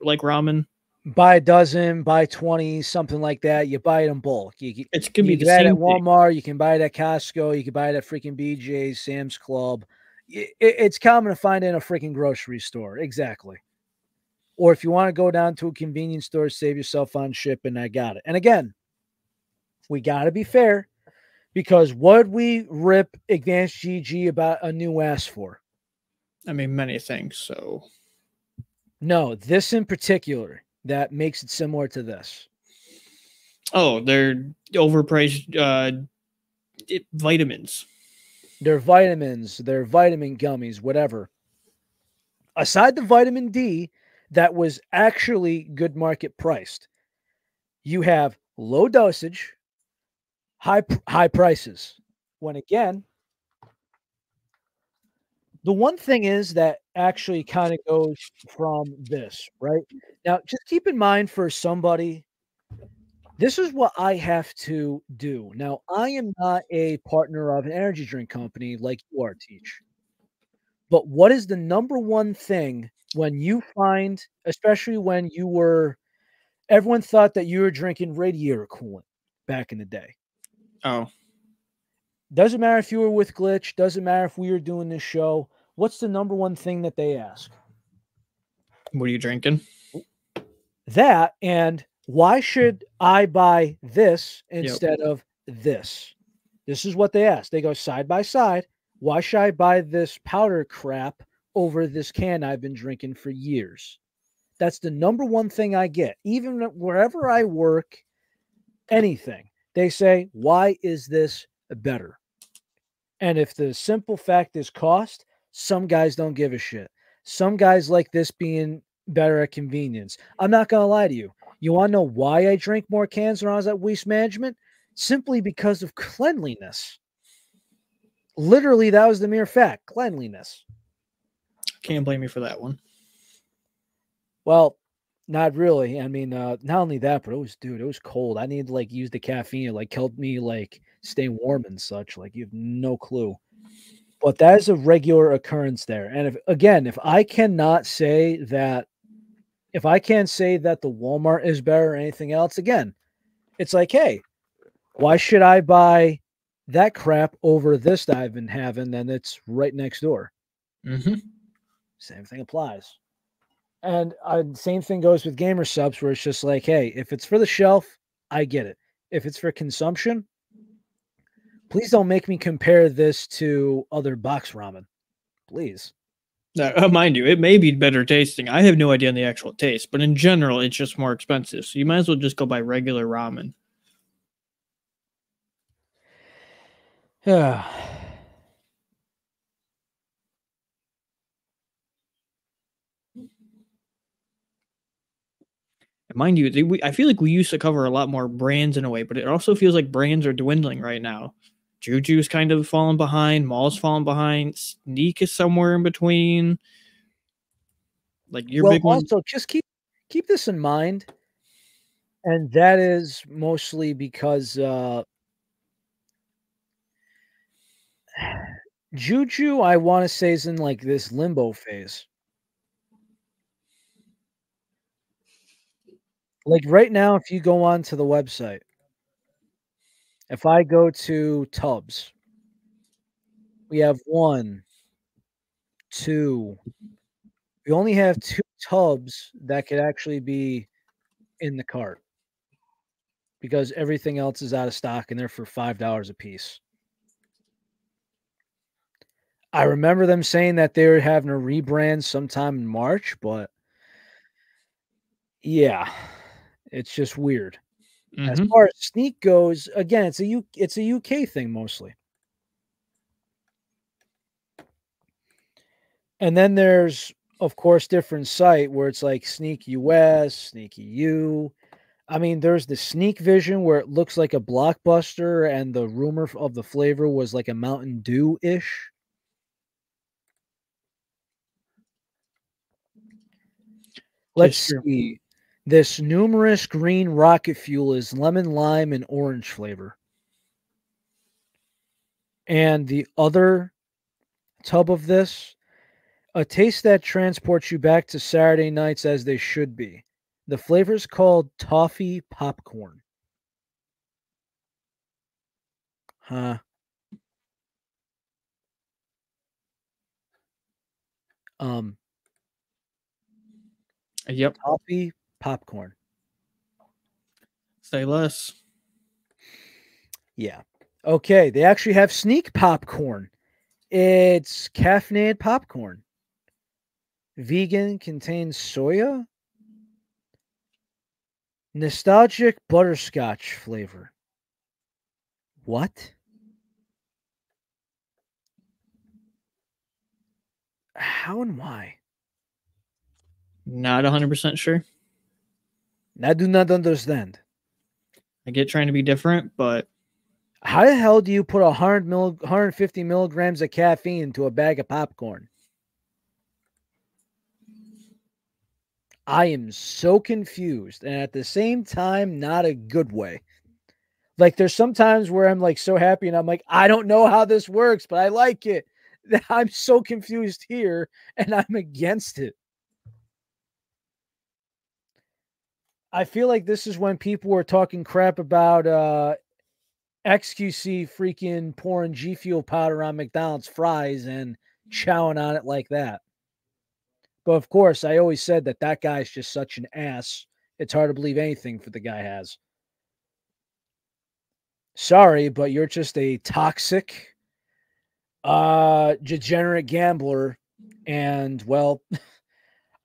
like ramen. Buy a dozen, buy 20, something like that. You buy it in bulk. You, it's gonna be the same at Walmart, thing. you can buy it at Costco, you can buy it at freaking BJ's, Sam's Club. It, it's common to find it in a freaking grocery store. Exactly. Or if you want to go down to a convenience store, save yourself on shipping, I got it. And again, we got to be fair because what we rip Advanced GG about a new ass for? I mean, many things. So, no, this in particular that makes it similar to this. Oh, they're overpriced uh, it, vitamins. They're vitamins, they're vitamin gummies, whatever. Aside the vitamin D that was actually good market priced, you have low dosage, high high prices. When again, the one thing is that actually kind of goes from this, right? Now, just keep in mind for somebody, this is what I have to do. Now, I am not a partner of an energy drink company like you are, Teach. But what is the number one thing when you find, especially when you were, everyone thought that you were drinking radiator coolant back in the day? Oh. Doesn't matter if you were with Glitch, doesn't matter if we were doing this show. What's the number one thing that they ask? What are you drinking? That and why should I buy this instead yep. of this? This is what they ask. They go side by side. Why should I buy this powder crap over this can I've been drinking for years? That's the number one thing I get. Even wherever I work, anything. They say, why is this better? And if the simple fact is cost, some guys don't give a shit. Some guys like this being better at convenience. I'm not going to lie to you. You want to know why I drink more cans when I was at Waste Management? Simply because of cleanliness. Literally, that was the mere fact cleanliness. Can't blame me for that one. Well, not really. I mean, uh, not only that, but it was, dude, it was cold. I needed to like use the caffeine. It like helped me like stay warm and such. Like you have no clue. But that is a regular occurrence there. And if again, if I cannot say that, if I can't say that the Walmart is better or anything else, again, it's like, hey, why should I buy that crap over this that I've been having? And it's right next door. Mm-hmm. Same thing applies. And uh, same thing goes with Gamer Supps, where it's just like, hey, if it's for the shelf, I get it. If it's for consumption, please don't make me compare this to other box ramen. Please. Now, uh, mind you, it may be better tasting. I have no idea on the actual taste, but in general, it's just more expensive. So you might as well just go buy regular ramen. Yeah. Mind you, they, we, I feel like we used to cover a lot more brands in a way, but it also feels like brands are dwindling right now. Juju's kind of falling behind, Mall's falling behind, Sneak is somewhere in between. Like your well, big one. Also, just keep keep this in mind, and that is mostly because uh, Juju, I want to say, is in like this limbo phase. Like right now, if you go on to the website, if I go to tubs, we have one, two. We only have two tubs that could actually be in the cart because everything else is out of stock and they're for five dollars a piece. I remember them saying that they were having a rebrand sometime in March, but yeah, it's just weird. Mm-hmm. As far as sneak goes, again, it's a U it's a UK thing mostly. And then there's of course different site where it's like sneak US, sneak EU. I mean, there's the sneak vision where it looks like a blockbuster, and the rumor of the flavor was like a Mountain Dew ish. Let's see. This numerous green rocket fuel is lemon, lime, and orange flavor. And the other tub of this, a taste that transports you back to Saturday nights as they should be. The flavor is called toffee popcorn. Huh. Um. Yep. Toffee popcorn. Say less. Yeah. Okay. They actually have sneak popcorn. It's caffeinated popcorn. Vegan contains soya. Nostalgic butterscotch flavor. What? How and why? Not 100% sure. I do not understand. I get trying to be different, but how the hell do you put 100 mil, 150 milligrams of caffeine into a bag of popcorn? I am so confused and at the same time, not a good way. Like, there's sometimes where I'm like so happy and I'm like, I don't know how this works, but I like it. I'm so confused here and I'm against it. I feel like this is when people were talking crap about uh, XQC freaking pouring G Fuel powder on McDonald's fries and chowing on it like that. But of course, I always said that that guy's just such an ass. It's hard to believe anything for the guy has. Sorry, but you're just a toxic, uh, degenerate gambler. And well,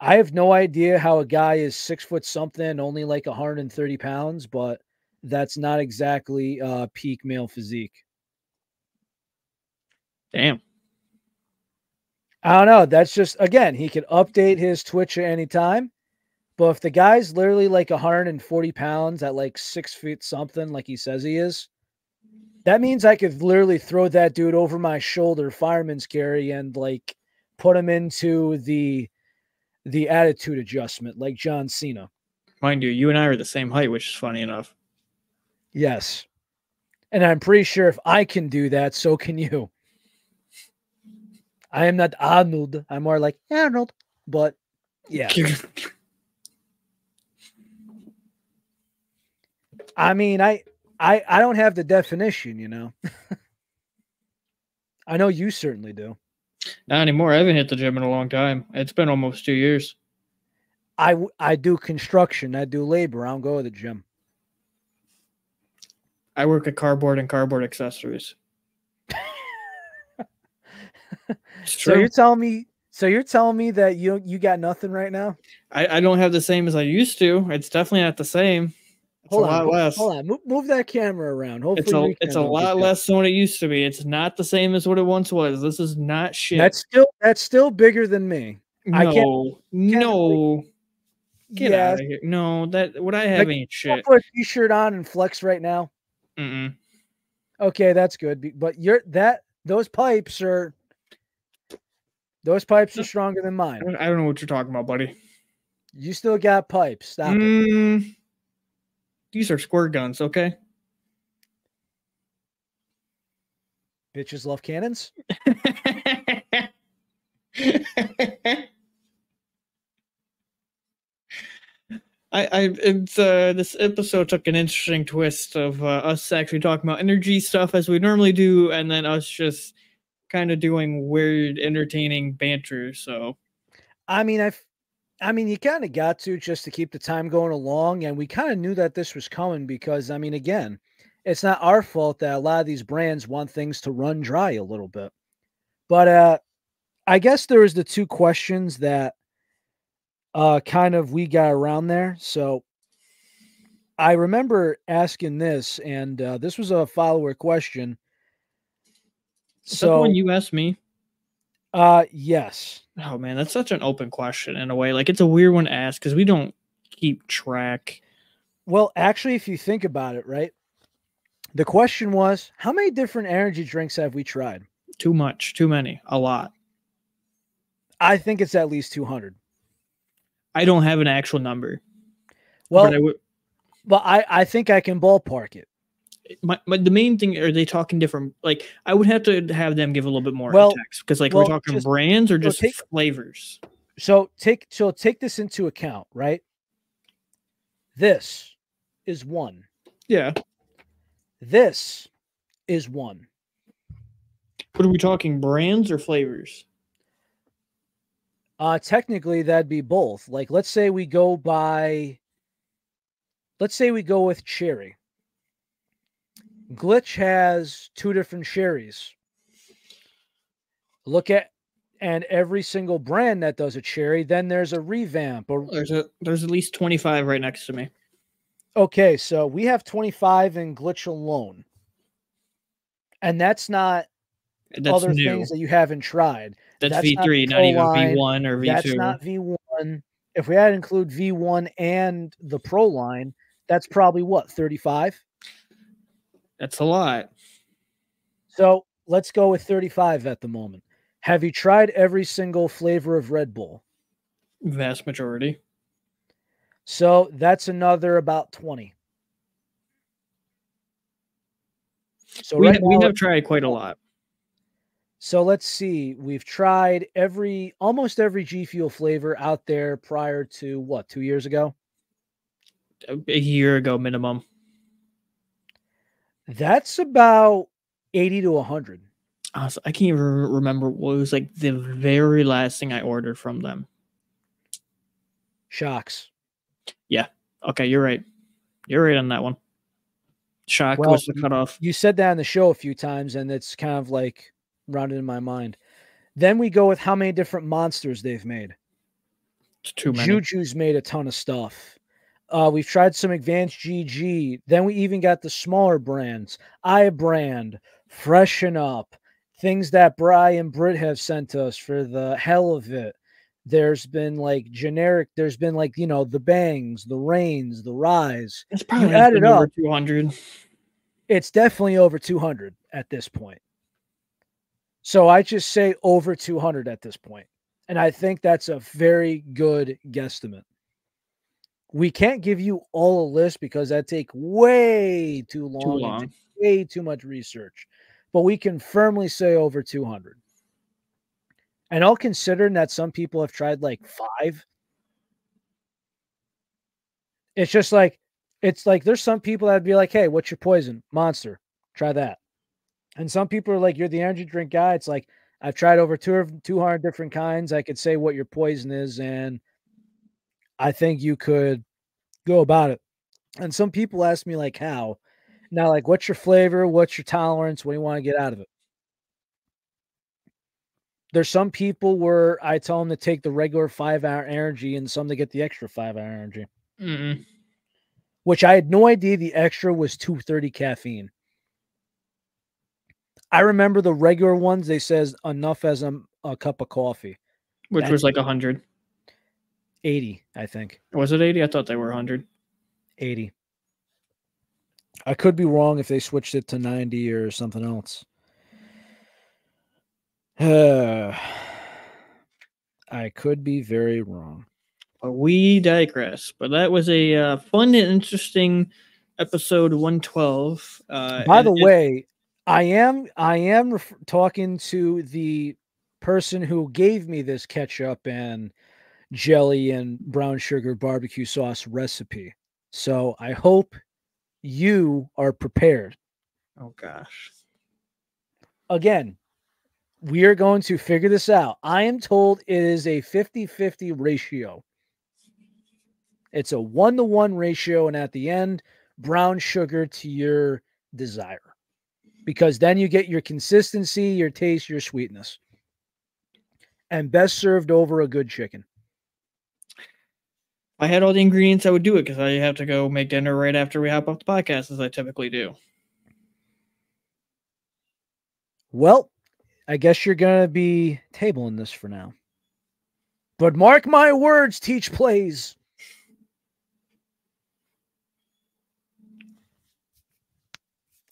I have no idea how a guy is six foot something, only like 130 pounds, but that's not exactly uh, peak male physique. Damn. I don't know. That's just again, he can update his Twitch at any time. But if the guy's literally like 140 pounds at like six feet something, like he says he is, that means I could literally throw that dude over my shoulder, fireman's carry, and like put him into the the attitude adjustment like John Cena. Mind you, you and I are the same height, which is funny enough. Yes. And I'm pretty sure if I can do that, so can you. I am not Arnold. I'm more like Arnold, but yeah. I mean, I I I don't have the definition, you know. I know you certainly do. Not anymore. I haven't hit the gym in a long time. It's been almost two years. I I do construction. I do labor. I don't go to the gym. I work at cardboard and cardboard accessories. so you're telling me so you're telling me that you you got nothing right now? I, I don't have the same as I used to. It's definitely not the same. Hold on, less. Hold on, move, move that camera around. Hopefully, it's a it's a lot less than what it used to be. It's not the same as what it once was. This is not shit. That's still that's still bigger than me. No, I can't, no. Get yeah. out of here. No, that what I have like, ain't shit. Put a t-shirt on and flex right now. Mm-mm. Okay, that's good. But you're that those pipes are those pipes are stronger than mine. I don't know what you're talking about, buddy. You still got pipes. Stop mm, it. These are squirt guns, okay? Bitches love cannons. I, I it's uh this episode took an interesting twist of uh, us actually talking about energy stuff as we normally do, and then us just kind of doing weird, entertaining banter. So, I mean, I, I mean, you kind of got to just to keep the time going along, and we kind of knew that this was coming because, I mean, again, it's not our fault that a lot of these brands want things to run dry a little bit, but uh, I guess there was the two questions that uh kind of we got around there. So I remember asking this, and uh, this was a follower question. Is so, that the one you asked me? Uh, yes. Oh man, that's such an open question in a way. Like it's a weird one to ask because we don't keep track. Well, actually, if you think about it, right? The question was, how many different energy drinks have we tried? Too much, too many, a lot. I think it's at least 200. I don't have an actual number. Well, but I, w- but I, I think I can ballpark it. My, my, the main thing are they talking different? Like I would have to have them give a little bit more well, text because like well, we're talking just, brands or just take, flavors. So take so take this into account, right? This is one. Yeah. This is one. What are we talking? Brands or flavors? Uh, technically, that'd be both. Like, let's say we go by, let's say we go with cherry. Glitch has two different cherries. Look at, and every single brand that does a cherry, then there's a revamp. Or there's a there's at least twenty five right next to me. Okay, so we have twenty five in Glitch alone, and that's not that's other new. things that you haven't tried. That's, That's V3, not, not even V1 or V2. That's not V1. If we had to include V1 and the Pro line, that's probably what, 35? That's a lot. So let's go with 35 at the moment. Have you tried every single flavor of Red Bull? Vast majority. So that's another about 20. So we, right have, now, we have tried quite a lot. So let's see. We've tried every almost every G Fuel flavor out there prior to what, two years ago? A year ago, minimum. That's about 80 to 100. Honestly, I can't even remember what was like the very last thing I ordered from them. Shocks. Yeah. Okay, you're right. You're right on that one. Shock well, was the cutoff. You said that on the show a few times, and it's kind of like rounded in my mind. Then we go with how many different monsters they've made. It's too many. Juju's made a ton of stuff. Uh, we've tried some advanced GG. Then we even got the smaller brands, I brand, Freshen Up, things that Bry and Brit have sent us for the hell of it. There's been like generic. There's been like you know the bangs, the rains, the rise. It's probably added up, over 200. It's definitely over 200 at this point. So I just say over 200 at this point. And I think that's a very good guesstimate. We can't give you all a list because that take way too long, too long. way too much research. But we can firmly say over 200. And all considering that some people have tried like five, it's just like it's like there's some people that'd be like, hey, what's your poison? Monster. Try that. And some people are like, you're the energy drink guy. It's like, I've tried over two, 200 different kinds. I could say what your poison is, and I think you could go about it. And some people ask me, like, how? Now, like, what's your flavor? What's your tolerance? What do you want to get out of it? There's some people where I tell them to take the regular five hour energy and some to get the extra five hour energy, Mm-mm. which I had no idea the extra was 230 caffeine. I remember the regular ones, they says enough as a, a cup of coffee. Which That- was like 100. 80, I think. Was it 80? I thought they were 100. 80. I could be wrong if they switched it to 90 or something else. I could be very wrong. But we digress. But that was a uh, fun and interesting episode 112. Uh, By the it- way, I am I am ref- talking to the person who gave me this ketchup and jelly and brown sugar barbecue sauce recipe. So I hope you are prepared. oh gosh. Again, we are going to figure this out. I am told it is a 50-50 ratio. It's a 1 to 1 ratio and at the end brown sugar to your desire. Because then you get your consistency, your taste, your sweetness. And best served over a good chicken. I had all the ingredients, I would do it because I have to go make dinner right after we hop off the podcast, as I typically do. Well, I guess you're going to be tabling this for now. But mark my words, teach plays.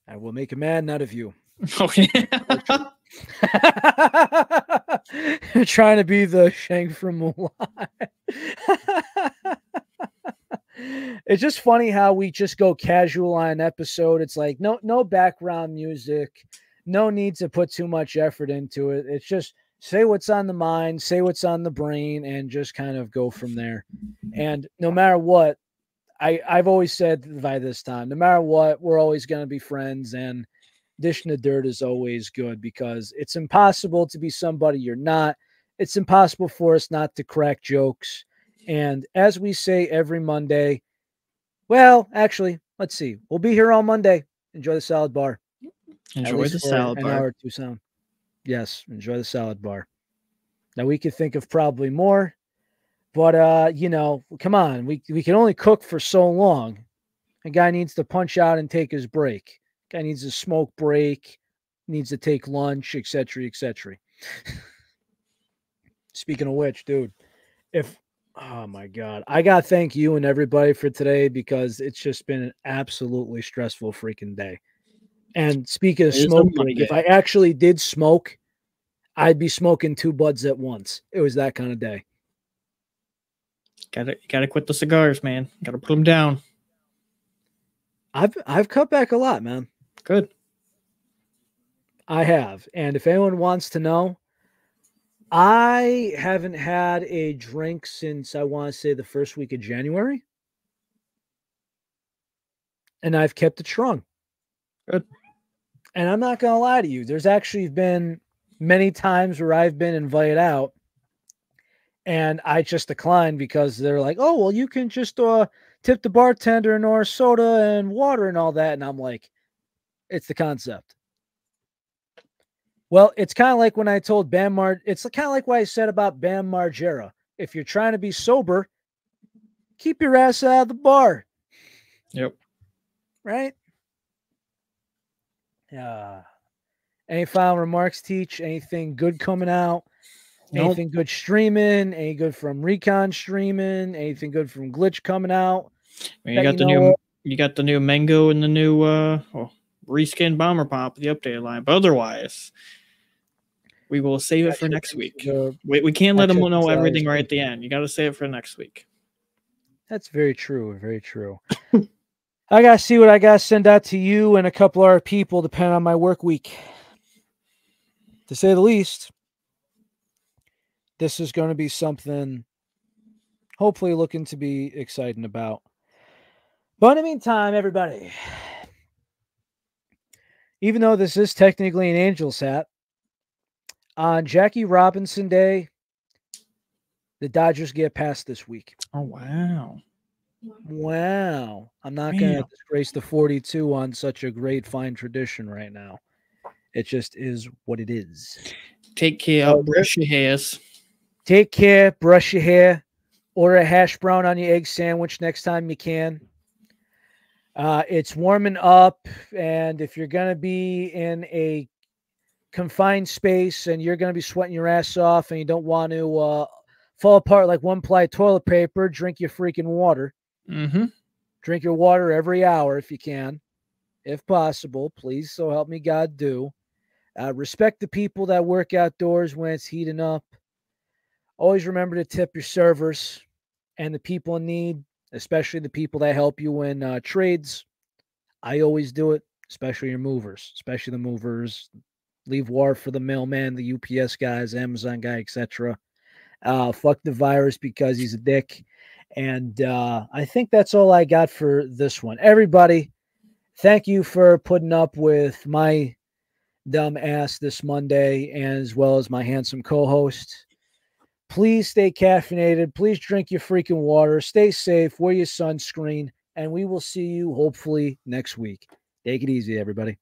I will make a man out of you. Okay. You're trying to be the Shang from Mulan. it's just funny how we just go casual on an episode. It's like no no background music, no need to put too much effort into it. It's just say what's on the mind, say what's on the brain, and just kind of go from there. And no matter what, I I've always said by this time, no matter what, we're always going to be friends and dishing the dirt is always good because it's impossible to be somebody you're not. It's impossible for us not to crack jokes. And as we say every Monday, well, actually, let's see. We'll be here on Monday. Enjoy the salad bar. Enjoy the salad an bar. hour two sound. Yes, enjoy the salad bar. Now we could think of probably more, but uh, you know, come on, we we can only cook for so long. A guy needs to punch out and take his break. Guy needs a smoke break, needs to take lunch, etc., etc. Speaking of which, dude, if oh my god, I gotta thank you and everybody for today because it's just been an absolutely stressful freaking day. And speaking of It is a smoke if I actually did smoke, I'd be smoking two buds at once. It was that kind of day. Gotta gotta quit the cigars, man. Gotta put them down. I've I've cut back a lot, man. Good. I have. And if anyone wants to know, I haven't had a drink since I want to say the first week of January. And I've kept it strong. Good. And I'm not going to lie to you. There's actually been many times where I've been invited out and I just declined because they're like, oh, well, you can just uh, tip the bartender and or soda and water and all that. And I'm like, it's the concept. Well, it's kind of like when I told Bam Mar. It's kind of like what I said about Bam Margera. If you're trying to be sober, keep your ass out of the bar, Yep. right? Yeah. Any final remarks, Teach? Anything good coming out? Nope. Anything good streaming? Any good from Recon streaming? Anything good from Glitch coming out? You got you the new of? you got the new mango and the new uh oh, reskin bomber pop, the updated line. But otherwise, we will save it for next week. We, we can't let them know everything right at the end. You got to save it for next week. That's very true. Very true. I gotta see what I gotta send out to you and a couple other people, depending on my work week. To say the least, this is going to be something hopefully looking to be exciting about. But in the meantime, everybody, even though this is technically an Angels hat, On Jackie Robinson Day, the Dodgers get past this week. Oh wow. Wow. I'm not going to disgrace the 42 on such a great fine tradition right now. It just is what it is. Take care. Oh, brush your hairs. Take care, brush your hair, order a hash brown on your egg sandwich next time you can. Uh, it's warming up, and if you're going to be in a confined space and you're going to be sweating your ass off and you don't want to uh, fall apart like one ply toilet paper, drink your freaking water. Mm-hmm. Drink your water every hour if you can, if possible. Please, so help me God, do. Uh, respect the people that work outdoors when it's heating up. Always remember to tip your servers and the people in need, especially the people that help you in uh, trades. I always do it, especially your movers, especially the movers. Leave war for the mailman, the UPS guys, Amazon guy, etc. Uh, fuck the virus because he's a dick. And uh, I think that's all I got for this one. Everybody, thank you for putting up with my dumb ass this Monday, as well as my handsome co host. Please stay caffeinated. Please drink your freaking water. Stay safe. Wear your sunscreen. And we will see you hopefully next week. Take it easy, everybody.